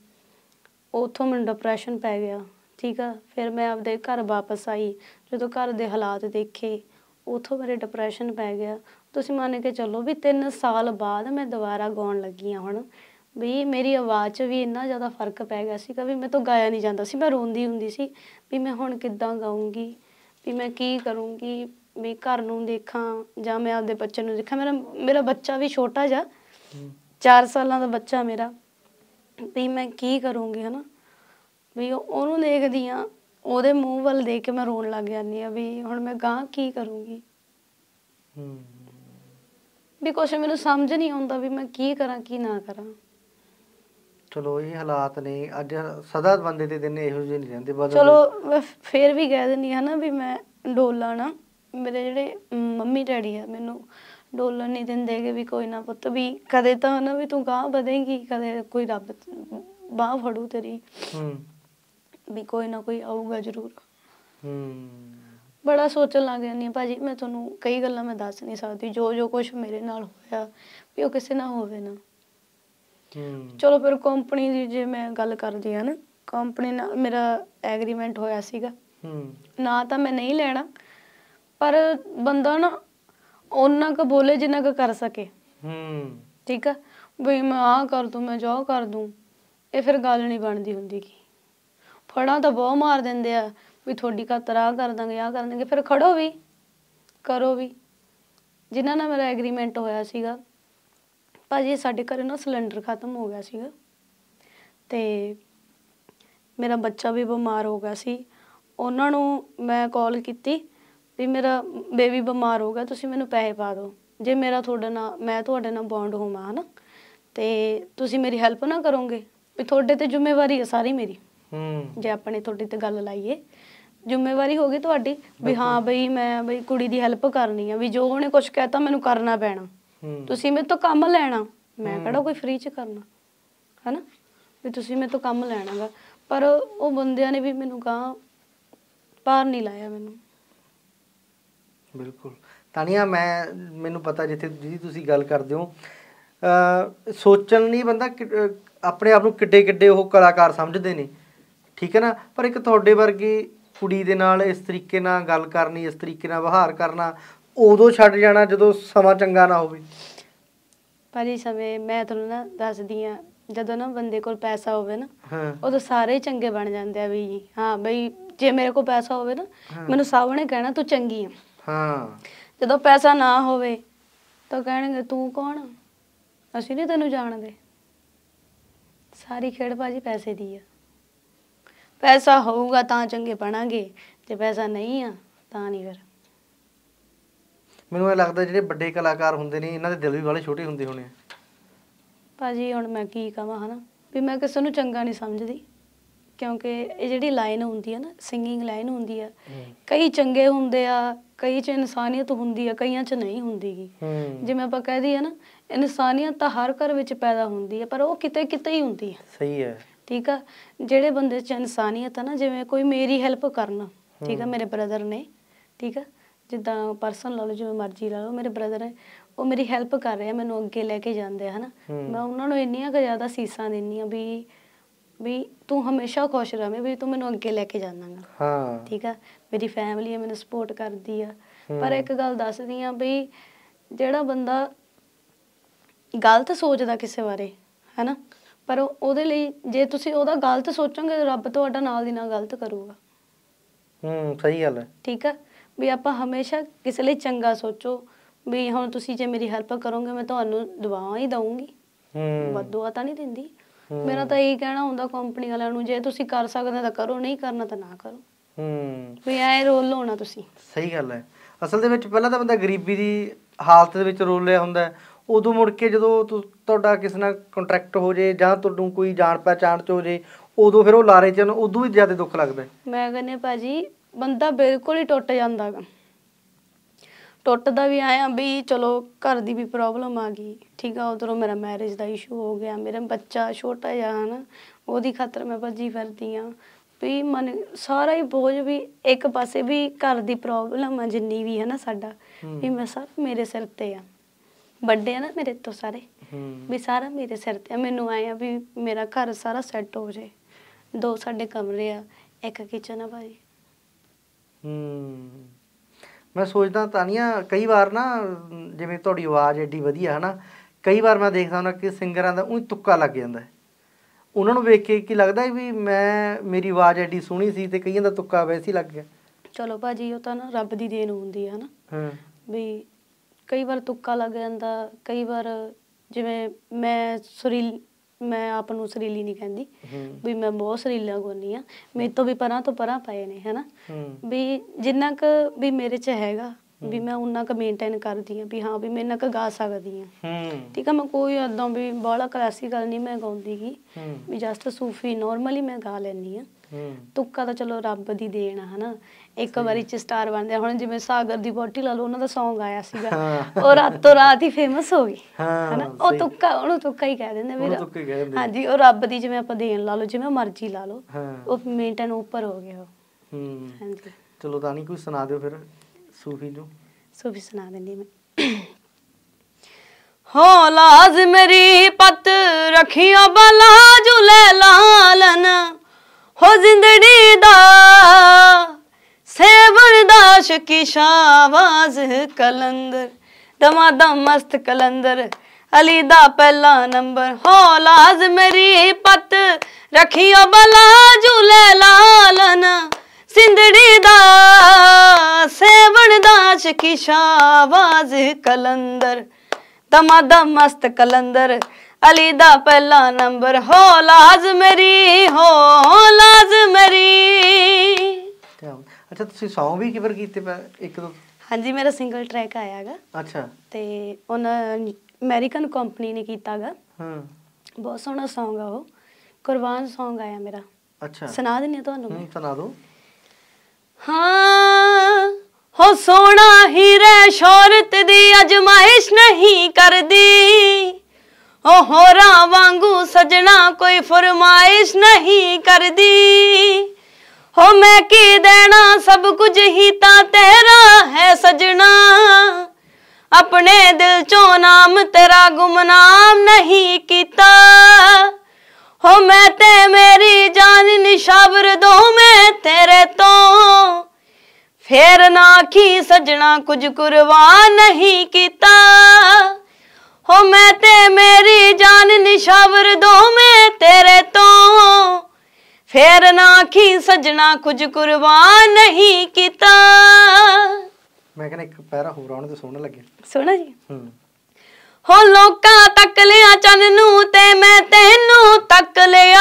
ਉੱਥੋਂ ਮੈਨੂੰ ਡਿਪਰੈਸ਼ਨ ਪੈ ਗਿਆ ਠੀਕ ਆ? ਫਿਰ ਮੈਂ ਆਪਦੇ ਘਰ ਵਾਪਸ ਆਈ। ਜਦੋਂ ਘਰ ਦੇ ਹਾਲਾਤ ਦੇਖੇ ਉੱਥੋਂ ਮੇਰੇ ਡਿਪਰੈਸ਼ਨ ਪੈ ਗਿਆ। ਤੁਸੀਂ ਮੰਨ ਕੇ ਚੱਲੋ ਵੀ 3 ਸਾਲ ਬਾਅਦ ਮੈਂ ਦੁਬਾਰਾ ਗਾਉਣ ਲੱਗੀ ਹਾਂ ਹੁਣ ਵੀ ਮੇਰੀ ਆਵਾਜ਼ 'ਚ ਵੀ ਇੰਨਾ ਜ਼ਿਆਦਾ ਫ਼ਰਕ ਪੈ ਗਿਆ ਸੀ ਕਿ ਵੀ ਮੈਂ ਤੋਂ ਗਾਇਆ ਨਹੀਂ ਜਾਂਦਾ ਸੀ ਮੈਂ ਰੋਂਦੀ ਹੁੰਦੀ ਸੀ ਵੀ ਮੈਂ ਹੁਣ ਕਿੱਦਾਂ ਗਾਉਂਗੀ ਵੀ ਮੈਂ ਕੀ ਕਰੂੰਗੀ ਵੀ ਘਰ ਨੂੰ ਦੇਖਾਂ ਜਾਂ ਮੈਂ ਆਪਦੇ ਬੱਚੇ ਨੂੰ ਦੇਖਾਂ। ਮੇਰਾ ਮੇਰਾ ਬੱਚਾ ਵੀ ਛੋਟਾ ਜਿਹਾ ਹੂੰ 4 ਸਾਲਾਂ ਦਾ ਬੱਚਾ ਮੇਰਾ ਵੀ ਮੈਂ ਕੀ ਕਰੂੰਗੀ ਹਨਾ? ਵੀ ਉਹ- ਉਹਨੂੰ ਦੇਖਦੀ ਆ ਉਹਦੇ ਮੂੰਹ ਵੱਲ ਦੇਖ ਕੇ ਮੈਂ ਰੋਣ ਲੱਗ ਜਾਂਦੀ ਆ ਵੀ ਹੁਣ ਮੈਂ ਗਾਂ ਕੀ ਕਰੂੰਗੀ। ਵੀ ਕੁਛ ਮੈਨੂੰ ਸਮਝ ਨਹੀਂ ਆਉਂਦਾ ਵੀ ਮੈਂ ਕੀ ਕਰਾਂ ਕੀ ਨਾ ਕਰਾਂ। ਚਲੋ ਇਹ ਹਾਲਾਤ ਨੇ ਅੱਜ ਸਦਾ ਬੰਦੇ ਦੇ ਦਿਨ ਇਹੋ ਜਿਹੇ ਨਹੀਂ ਰਹਿੰਦੇ ਬਦਲ ਚਲੋ ਫੇਰ ਵੀ ਕਹਿ ਦਿੰਦੀ ਹਾਂ ਨਾ ਵੀ ਮੈਂ ਡੋਲਾ ਨਾ ਮੇਰੇ ਜਿਹੜੇ ਮੰਮੀ ਡੈਡੀ ਆ ਮੈਨੂੰ ਡੋਲਣ ਨਹੀਂ ਦਿੰਦੇਗੇ ਵੀ ਕੋਈ ਨਾ ਪੁੱਤ ਵੀ ਕਦੇ ਤਾਂ ਨਾ ਵੀ ਤੂੰ ਗਾਂ ਵਧੇਂਗੀ ਕਦੇ ਕੋਈ ਰੱਬ ਬਾਹ ਫੜੂ ਤੇਰੀ। ਹੂੰ। ਵੀ ਕੋਈ ਨਾ ਕੋਈ ਆਊਗਾ ਜ਼ਰੂਰ। ਹੂੰ। ਬੜਾ ਸੋਚਣ ਲੱਗ ਜਾਂਦੀ ਹਾਂ ਭਾਜੀ ਮੈਂ ਤੁਹਾਨੂੰ ਕਈ ਗੱਲਾਂ ਮੈਂ ਦੱਸ ਨਹੀਂ ਸਕਦੀ ਜੋ ਜੋ ਕੁਝ ਮੇਰੇ ਨਾਲ ਹੋਇਆ ਵੀ ਉਹ ਕਿਸੇ ਨਾਲ ਹੋਵੇ ਨਾ। ਚਲੋ ਫਿਰ ਕੰਪਨੀ ਦੀ ਜੇ ਮੈਂ ਗੱਲ ਕਰਦੀ ਹਾਂ ਨਾ ਕੰਪਨੀ ਨਾਲ ਮੇਰਾ ਐਗਰੀਮੈਂਟ ਹੋਇਆ ਸੀਗਾ। ਹੂੰ। ਨਾ ਤਾਂ ਮੈਂ ਨਹੀਂ ਲੈਣਾ ਪਰ ਬੰਦਾ ਨਾ ਉਹਨਾਂ ਕੁ ਬੋਲੇ ਜਿੰਨਾ ਕੁ ਕਰ ਸਕੇ। ਹੂੰ। ਠੀਕ ਆ? ਵੀ ਮੈਂ ਆਹ ਕਰ ਦੂੰ ਮੈਂ ਜੋ ਕਰ ਦੂੰ ਇਹ ਫਿਰ ਗੱਲ ਨਹੀਂ ਬਣਦੀ ਹੁੰਦੀ ਗੀ। ਫੜਾਂ ਤਾਂ ਬਹੁਤ ਮਾਰ ਦਿੰਦੇ ਆ ਵੀ ਤੁਹਾਡੀ ਖਾਤਰ ਆਹ ਕਰ ਦਾਂਗੇ ਆਹ ਕਰ ਦਾਂਗੇ ਫਿਰ ਖੜੋ ਵੀ ਕਰੋ ਵੀ। ਜਿਨ੍ਹਾਂ ਨਾਲ ਮੇਰਾ ਐਗਰੀਮੈਂਟ ਹੋਇਆ ਸੀਗਾ ਭਾਜੀ ਸਾਡੇ ਘਰੇ ਨਾ ਸਿਲੰਡਰ ਖਤਮ ਹੋ ਗਿਆ ਸੀਗਾ ਤੇ ਮੇਰਾ ਬੱਚਾ ਵੀ ਬਿਮਾਰ ਹੋ ਗਿਆ ਸੀ। ਉਹਨਾਂ ਨੂੰ ਮੈਂ ਕਾਲ ਕੀਤੀ ਵੀ ਮੇਰਾ ਬੇਬੀ ਬਿਮਾਰ ਹੋ ਗਿਆ ਤੁਸੀਂ ਮੈਨੂੰ ਪੈਸੇ ਪਾ ਦਿਓ। ਜੇ ਮੇਰਾ ਤੁਹਾਡੇ ਨਾਲ ਮੈਂ ਤੁਹਾਡੇ ਨਾਲ ਬੌਂਡ ਹੋਵਾਂ ਹਨਾ? ਤੇ ਤੁਸੀਂ ਮੇਰੀ ਹੈਲਪ ਨਾ ਕਰੋਗੇ? ਵੀ ਤੁਹਾਡੇ ਤੇ ਜ਼ਿੰਮੇਵਾਰੀ ਹੈ ਸਾਰੀ ਮੇਰੀ। ਹੂੰ। ਜੇ ਆਪਣੇ ਤੁਹਾਡੇ ਤੇ ਗੱਲ ਲਾਈਏ ਜ਼ਿੰਮੇਵਾਰੀ ਹੋਗੀ ਤੁਹਾਡੀ ਵੀ ਹਾਂ ਬਈ ਮੈਂ ਬਈ ਕੁੜੀ ਦੀ ਹੈਲਪ ਕਰਨੀ ਆ ਵੀ ਜੋ ਉਹਨੇ ਕੁਝ ਕਹਿਤਾ ਮੈਨੂੰ ਕਰਨਾ ਪੈਣਾ। ਹੂੰ ਤੁਸੀਂ ਮੇਰੇ ਤੋਂ ਕੰਮ ਲੈਣਾ। ਮੈਂ ਕਿਹੜਾ ਕੋਈ ਫ੍ਰੀ ਚ ਕਰਨਾ ਹਨਾ? ਵੀ ਤੁਸੀਂ ਮੇਰੇ ਤੋਂ ਕੰਮ ਲੈਣਾਗਾ। ਪਰ ਉਹ ਬੰਦਿਆਂ ਨੇ ਵੀ ਮੈਨੂੰ ਕਹਾ ਪਾਰ ਨਹੀਂ ਲਾਇਆ ਮੈਨੂੰ। ਬਿਲਕੁਲ। ਤਾਨੀਆ ਮੈਂ ਮੈਨੂੰ ਪਤਾ ਜਿੱਥੇ ਜਿਹਦੀ ਤੁਸੀਂ ਗੱਲ ਕਰਦੇ ਹੋ। ਸੋਚਣ ਨਹੀਂ ਬੰਦਾ ਆਪਣੇ ਆਪ ਨੂੰ ਕਿੱਡੇ ਕਿੱਡੇ ਉਹ ਕਲਾਕਾਰ ਸਮਝਦੇ ਨੇ। ਠੀਕ ਹੈ ਨਾ? ਪਰ ਇੱਕ ਤੁਹਾਡੇ ਵਰਗੀ ਕੁੜੀ ਦੇ ਨਾਲ ਇਸ ਤਰੀਕੇ ਨਾਲ ਗੱਲ ਕਰਨੀ ਇਸ ਤਰੀਕੇ ਨਾਲ ਵਿਹਾਰ ਕਰਨਾ ਉਦੋਂ ਛੱਡ ਜਾਣਾ ਜਦੋਂ ਸਮਾਂ ਚੰਗਾ ਨਾ ਹੋਵੇ। ਭਾਜੀ ਸਮੇਂ ਮੈਂ ਤੁਹਾਨੂੰ ਨਾ ਦੱਸਦੀ ਆ ਜਦੋਂ ਨਾ ਬੰਦੇ ਕੋਲ ਪੈਸਾ ਹੋਵੇ ਨਾ ਹਾਂ। ਉਦੋਂ ਸਾਰੇ ਹੀ ਚੰਗੇ ਬਣ ਜਾਂਦੇ ਆ ਵੀ ਹਾਂ ਬਈ ਜੇ ਮੇਰੇ ਕੋਲ ਪੈਸਾ ਹੋਵੇ ਨਾ। ਮੈਨੂੰ ਸਭ ਨੇ ਕਹਿਣਾ ਤੂੰ ਚੰਗੀ ਆ। ਹਾਂ। ਜਦੋਂ ਪੈਸਾ ਨਾ ਹੋਵੇ ਤਾਂ ਕਹਿਣਗੇ ਤੂੰ ਕੌਣ? ਅਸੀਂ ਨਹੀਂ ਤੈਨੂੰ ਜਾਣਦੇ। ਸਾਰੀ ਖੇਡ ਭਾਜੀ ਪੈਸੇ ਦੀ ਆ। ਪੈਸਾ ਹੋਊਗਾ ਤਾਂ ਚੰਗੇ ਬਣਾਂਗੇ ਜੇ ਪੈਸਾ ਨਹੀਂ ਆ ਤਾਂ ਨਹੀਂ ਫਿਰ। ਮੈਨੂੰ ਇਹ ਲੱਗਦਾ ਜਿਹੜੇ ਵੱਡੇ ਕਲਾਕਾਰ ਹੁੰਦੇ ਨੇ ਇਹਨਾਂ ਦੇ ਦਿਲ ਵੀ ਵਾਲੇ ਛੋਟੇ ਹੁੰਦੇ ਹੋਣੇ ਆ। ਭਾਜੀ ਹੁਣ ਮੈਂ ਕੀ ਕਹਾਂ ਹਨਾ? ਵੀ ਮੈਂ ਕਿਸੇ ਨੂੰ ਚੰਗਾ ਨਹੀਂ ਸਮਝਦੀ। ਕਿਉਂਕਿ ਇਹ ਜਿਹੜੀ ਲਾਈਨ ਹੁੰਦੀ ਆ ਨਾ ਸਿੰਗਿੰਗ ਲਾਈਨ ਹੁੰਦੀ ਆ ਕਈ ਚੰਗੇ ਹੁੰਦੇ ਆ ਕਈ ਚ ਇਨਸਾਨੀਅਤ ਹੁੰਦੀ ਆ ਕਈਆਂ ਚ ਨਹੀਂ ਹੁੰਦੀਗੀ। ਹੂੰ। ਜਿਵੇਂ ਆਪਾਂ ਕਹਿ ਦਈਏ ਨਾ ਇਨਸਾਨੀਅਤ ਤਾਂ ਹਰ ਘਰ ਵਿੱਚ ਪੈਦਾ ਹੁੰਦੀ ਹੈ ਪਰ ਉਹ ਕਿਤੇ ਕਿਤੇ ਹੀ ਹੁੰਦੀ ਹੈ ਸਹੀ ਹੈ। ਠੀਕ ਆ? ਜਿਹੜੇ ਬੰਦੇ 'ਚ ਇਨਸਾਨੀਅਤ ਆ ਨਾ ਜਿਵੇਂ ਕੋਈ ਮੇਰੀ ਹੈਲਪ ਕਰਨਾ ਠੀਕ ਆ। ਮੇਰੇ ਬ੍ਰਦਰ ਨੇ ਠੀਕ ਆ? ਜਿੱਦਾਂ ਪਰਸਨ ਲਾ ਲਓ ਜਿਵੇਂ ਮਰਜ਼ੀ ਲਾ ਲਓ ਮੇਰੇ ਬ੍ਰਦਰ ਹੈ ਉਹ ਮੇਰੀ ਹੈਲਪ ਕਰ ਰਹੇ ਮੈਨੂੰ ਅੱਗੇ ਲੈ ਕੇ ਜਾਂਦੇ ਆ ਹਨਾ। ਮੈਂ ਉਹਨਾਂ ਨੂੰ ਇੰਨੀਆਂ ਕੁ ਜ਼ਿਆਦਾ ਸੀਸਾਂ ਦਿੰਨੀ ਆ ਵੀ ਵੀ ਤੂੰ ਹਮੇਸ਼ਾ ਖੁਸ਼ ਰਵੇਂ ਵੀ ਤੂੰ ਮੈਨੂੰ ਅੱਗੇ ਲੈ ਕੇ ਜਾਣਾਗਾ ਹਾਂ। ਠੀਕ ਆ? ਮੇਰੀ ਫੈਮਿਲੀ ਹੈ ਮੈਨੂੰ ਸਪੋਰਟ ਕਰਦੀ ਆ। ਪਰ ਇੱਕ ਗੱਲ ਦੱਸਦੀ ਆ ਵੀ ਜਿਹੜਾ ਬੰਦਾ ਗਲਤ ਸੋਚਦਾ ਕਿਸੇ ਬਾਰੇ ਹੈਨਾ? ਪਰ ਉਹ- ਉਹਦੇ ਲਈ ਜੇ ਤੁਸੀਂ ਉਹਦਾ ਗਲਤ ਸੋਚੋਗੇ ਰੱਬ ਤੁਹਾਡਾ ਨਾਲ ਦੀ ਨਾਲ ਗਲਤ ਕਰੂਗਾ। ਹੂੰ ਸਹੀ ਗੱਲ ਹੈ। ਠੀਕ ਆ? ਵੀ ਆਪਾਂ ਹਮੇਸ਼ਾ ਕਿਸੇ ਲਈ ਚੰਗਾ ਸੋਚੋ ਵੀ ਹੁਣ ਤੁਸੀਂ ਜੇ ਮੇਰੀ ਹੈਲਪ ਕਰੋਗੇ ਮੈਂ ਤੁਹਾਨੂੰ ਦੁਆਵਾਂ ਹੀ ਦਊਂਗੀ। ਹੂੰ। ਬਦਦੁਆ ਤਾਂ ਨਹੀਂ ਦਿੰਦੀ। ਮੇਰਾ ਤਾਂ ਇਹੀ ਕਹਿਣਾ ਹੁੰਦਾ ਕੰਪਨੀ ਵਾਲਿਆਂ ਨੂੰ ਜੇ ਤੁਸੀਂ ਕਰ ਸਕਦੇ ਤਾਂ ਕਰੋ ਨਹੀਂ ਕਰਨਾ ਤਾਂ ਨਾ ਕਰੋ। ਹੂੰ। ਵੀ ਐ ਰੋਲ ਹੋਣਾ ਤੁਸੀਂ। ਸਹੀ ਗੱਲ ਹੈ। ਅਸਲ ਦੇ ਵਿੱਚ ਪਹਿਲਾਂ ਤਾਂ ਬੰਦਾ ਗਰੀਬੀ ਦੀ ਹਾਲਤ ਦੇ ਵਿੱਚ ਰੋਲਿਆ ਹੁੰਦਾ ਹੈ। ਉਦੋਂ ਮੁੜ ਕੇ ਜਦੋਂ ਤੁਹਾਡਾ ਕਿਸੇ ਨਾਲ ਕੰਟਰੈਕਟ ਹੋ ਜੇ ਜਾਂ ਤੁਹਾਨੂੰ ਕੋਈ ਜਾਣ ਪਹਿਚਾਣ ਚ ਹੋ ਜੇ ਉਦੋਂ ਫਿਰ ਉਹ ਲਾਰੇ ਚ ਉਦੋਂ ਵੀ ਜ਼ਿਆਦਾ ਦੁੱਖ ਲੱਗਦਾ। ਮੈਂ ਕਹਿੰਦੀ ਹਾਂ ਭਾਜੀ ਬੰਦਾ ਬਿਲਕੁਲ ਹੀ ਟੁੱਟ ਜਾਂਦਾ ਗਾ। ਟੁੱਟਦਾ ਵੀ ਆਇਆ ਵੀ ਚਲੋ ਘਰ ਦੀ ਵੀ ਪ੍ਰੋਬਲਮ ਆ ਗਈ। ਠੀਕ ਆ ਉਧਰੋਂ ਮੇਰਾ ਮੈਰਿਜ ਦਾ ਇਸ਼ੂ ਹੋ ਗਿਆ ਮੇਰਾ ਬੱਚਾ ਛੋਟਾ ਜਿਹਾ ਹਨ ਉਹਦੀ ਖਾਤਰ ਮੈਂ ਭੱਜੀ ਫਿਰਦੀ ਆ। ਵੀ ਮਨ ਸਾਰਾ ਹੀ ਬੋਝ ਵੀ ਇੱਕ ਪਾਸੇ ਵੀ ਘਰ ਦੀ ਪ੍ਰੋਬਲਮ ਆ ਜਿੰਨੀ ਵੀ ਹੈ ਨਾ ਸਾਡਾ। ਵੀ ਮੈਂ ਸਭ ਮੇਰੇ ਸਿਰ ਤੇ ਆ। ਵੱਡੇ ਆ ਨਾ ਮੇਰੇ ਤੋਂ ਸਾਰੇ। ਵੀ ਸਾਰਾ ਮੇਰੇ ਸਿਰ ਤੇ ਆ। ਮੈਨੂੰ ਆਏ ਆ ਵੀ ਮੇਰਾ ਘਰ ਸਾਰਾ ਸੈੱਟ ਹੋ ਜੇ ਦੋ ਸਾਡੇ ਕਮਰੇ ਆ ਇੱਕ ਕਿਚਨ ਆ ਭਾਜੀ। ਹੂੰ। ਮੈਂ ਸੋਚਦਾ ਤਾਨੀਆਂ ਕਈ ਵਾਰ ਨਾ ਜਿਵੇਂ ਤੁਹਾਡੀ ਆਵਾਜ਼ ਐਡੀ ਵਧੀਆ ਹੈ ਨਾ ਕਈ ਵਾਰ ਮੈਂ ਦੇਖਦਾ ਹੁੰਦਾ ਕਿ ਸਿੰਗਰਾਂ ਦਾ ਉਹੀ ਤੁੱਕਾ ਲੱਗ ਜਾਂਦਾ। ਹੈ ਉਹਨਾਂ ਨੂੰ ਵੇਖ ਕੇ ਕੀ ਲੱਗਦਾ ਹੈ ਵੀ ਮੈਂ ਮੇਰੀ ਆਵਾਜ਼ ਐਡੀ ਸੋਹਣੀ ਸੀ ਤੇ ਕਈਆਂ ਦਾ ਤੁੱਕਾ ਵੈਸੇ ਹੀ ਲੱਗ ਗਿਆ। ਚਲੋ ਭਾਜੀ ਉਹ ਤਾਂ ਨਾ ਰੱਬ ਦੀ ਦੇਣ ਹੁੰਦੀ ਆ ਹਨਾ। ਹਾਂ। ਵੀ ਕਈ ਵਾਰ ਤੁੱਕਾ ਲੱਗ ਜਾਂਦਾ ਕਈ ਵਾਰ ਜਿਵੇਂ ਮੈਂ ਸੁਰੀਲ ਮੈਂ ਆਪ ਨੂੰ ਸੁਰੀਲੀ ਨਹੀਂ ਕਹਿੰਦੀ ਵੀ ਮੈਂ ਬਹੁਤ ਸੁਰੀਲਾ ਗਾਉਂਦੀ ਆ। ਮੇਰੇ ਤੋਂ ਵੀ ਪਰਾਂ ਤੋਂ ਪਰਾਂ ਪਏ ਨੇ ਹਨਾ? ਵੀ ਜਿੰਨਾ ਕੁ ਵੀ ਮੇਰੇ 'ਚ ਹੈਗਾ ਵੀ ਮੈਂ ਉਨਾ ਕੁ ਮੇਨਟੇਨ ਕਰਦੀ ਆ ਵੀ ਹਾਂ ਵੀ ਮੈਂ ਇੰਨਾ ਕੁ ਗਾ ਸਕਦੀ ਆ। ਠੀਕ ਆ ਮੈਂ ਕੋਈ ਏਦਾਂ ਵੀ ਬਾਹਲਾ ਕਲਾਸੀਕਲ ਨਹੀਂ ਮੈਂ ਗਾਉਂਦੀ ਗੀ। ਹੂੰ। ਵੀ ਜਸਟ ਸੂਫੀ ਨਾਰਮਲੀ ਮੈਂ ਗਾ ਲੈਂਦੀ ਆ। ਤੁੱਕਾ ਤਾਂ ਚਲੋ ਰੱਬ ਦੀ ਦੇਣ ਆ ਹਨਾ? ਇੱਕ ਵਾਰੀ ਚ ਸਟਾਰ ਬਣਦੇ। ਹੁਣ ਜਿਵੇਂ ਸਾਗਰ ਦੀ ਬੋਟੀ ਲਾ ਲਓ ਉਹਨਾਂ ਦਾ Song ਆਇਆ ਸੀਗਾ। ਹਾਂ। ਉਹ ਰਾਤੋਂ ਰਾਤ ਹੀ ਫੇਮਸ ਹੋ ਗਈ ਹਾਂ, ਹਨਾ? ਉਹ। ਤੁੱਕਾ ਉਹਨੂੰ ਤੁੱਕਾ ਹੀ ਕਹਿ ਦਿੰਦੇ ਉਹਨੂੰ ਵੀ ਤੁੱਕਾ ਹੀ ਕਹਿ ਦਿੰਦੇ। ਹਾਂਜੀ ਉਹ ਰੱਬ ਦੀ ਜਿਵੇਂ ਆਪਾਂ ਦੇਣ ਲਾ ਲਓ ਜਿਵੇਂ ਮਰਜ਼ੀ ਲਾ ਲਓ। ਹਾਂ। ਉਹ ਮੇਨਟੇਨ ਉੱਪਰ ਹੋ ਗਿਆ ਹੂੰ। ਹਾਂਜੀ। ਚਲੋ ਤਾਨੀ ਕੋਈ ਸੁਣਾ ਦਿਓ ਫਿਰ ਸੂਫੀ ਨੂੰ? ਸੋ ਵੀ ਸੁਣਾ ਦਿੰਦੀ ਹਾਂ ਮੈਂ। ਹੋ ਲਾਜ਼ ਮੇਰੀ ਪਤ ਰਖੀਆਂ ਬਲਾ ਜੁਲੇ ਲਾਲਨ। ਹੋ ਜ਼ਿੰਦੜੀ ਦਾ, ਸੇਵਣ ਦਾ ਸ਼ਕੀ ਸ਼ਾਵਾਜ਼ ਕਲੰਦਰ ਦਮਾ ਦਮ ਮਸਤ ਕਲੰਦਰ, ਅਲੀ ਦਾ ਪਹਿਲਾ ਨੰਬਰ, ਹੋ ਲਾਜ਼ ਮੇਰੀ ਪਤ ਰਖੀਆਂ ਬਲਾ ਜੁਲੇ ਲਾਲਨ। ਸਿੰਦੜੀ ਦਾ, ਸੇਵਣ ਦਾ ਸ਼ਕੀ ਸ਼ਾਵਾਜ਼ ਕਲੰਦਰ ਦਮਾਦਾ ਮਸਤ ਕਲੰਦਰ ਅਲੀ ਦਾ ਪਹਿਲਾ ਨੰਬਰ ਹੋ ਲਾਜ਼ ਮੇਰੀ ਹੋ ਲਾਜ਼ ਮੇਰੀ। ਅੱਛਾ ਤੁਸੀਂ Song ਵੀ ਕਿਵਰ ਕੀਤੇ ਪਏ ਇੱਕ ਦੋ? ਹਾਂਜੀ ਮੇਰਾ ਸਿੰਗਲ ਟਰੈਕ ਆਇਆਗਾ ਅੱਛਾ। ਤੇ ਉਹਨਾਂ ਅਮਰੀਕਨ ਕੰਪਨੀ ਨੇ ਕੀਤਾਗਾ ਹਾਂ। ਬਹੁਤ ਸੋਹਣਾ Song ਆ ਉਹ। ਕੁਰਬਾਨ Song ਆਇਆ ਮੇਰਾ। ਅੱਛਾ। ਸੁਣਾ ਦਿੰਨੀ ਤੁਹਾਨੂੰ ਹੂੰ ਸੁਣਾ ਦਿਓ। ਹਾਂ ਹੋ ਸੋਹਣਾ ਹੀਰੇ ਸ਼ੌਹਰਤ ਦੀ ਅਜਮਾਇਸ਼ ਨਹੀਂ ਕਰਦੀ। ਉਹ ਹੋਰਾਂ ਵਾਂਗੂ ਸਜਣਾ ਕੋਈ ਫਰਮਾਇਸ਼ ਨਹੀਂ ਕਰਦੀ। ਹੋ ਮੈਂ ਕੀ ਦੇਣਾ, ਸਭ ਕੁਝ ਹੀ ਤਾਂ ਤੇਰਾ ਹੈ ਸਜਣਾ। ਆਪਣੇ ਦਿਲ ਚੋਂ ਨਾਮ ਤੇਰਾ ਗੁਮਨਾਮ ਨਹੀਂ ਕੀਤਾ। ਹੋ ਮੈਂ ਤੇ ਮੇਰੀ ਜਾਨ ਨਿਸ਼ਾਵਰ ਦੋ ਮੈਂ ਤੇਰੇ ਤੋਂ। ਫੇਰ ਨਾ ਕੀ ਸਜਣਾ ਕੁਝ ਕੁਰਬਾਨ ਨਹੀਂ ਕੀਤਾ। ਹੋ ਮੈਂ ਤੇ ਮੇਰੀ ਜਾਨ ਨਿਸ਼ਾਵਰ ਦੋ ਮੈਂ ਤੇਰੇ ਤੋਂ। ਫੇਰ ਨਾ ਕੀ ਸਜਣਾ ਕੁਝ ਕੁਰਬਾਨ ਨਹੀਂ ਕੀਤਾ। ਮੈਂ ਕਹਿੰਦਾ ਇੱਕ ਪੈਰਾ ਹੋਰ ਆਉਣ ਤੇ ਸੋਹਣਾ ਲੱਗੇ ਸੁਣਾ ਜੀ। ਹੂੰ। ਹੋ ਲੋਕਾਂ ਤੱਕ ਲਿਆ ਚੰਨ ਨੂੰ ਤੇ ਮੈਂ ਤੈਨੂੰ ਤੱਕ ਲਿਆ।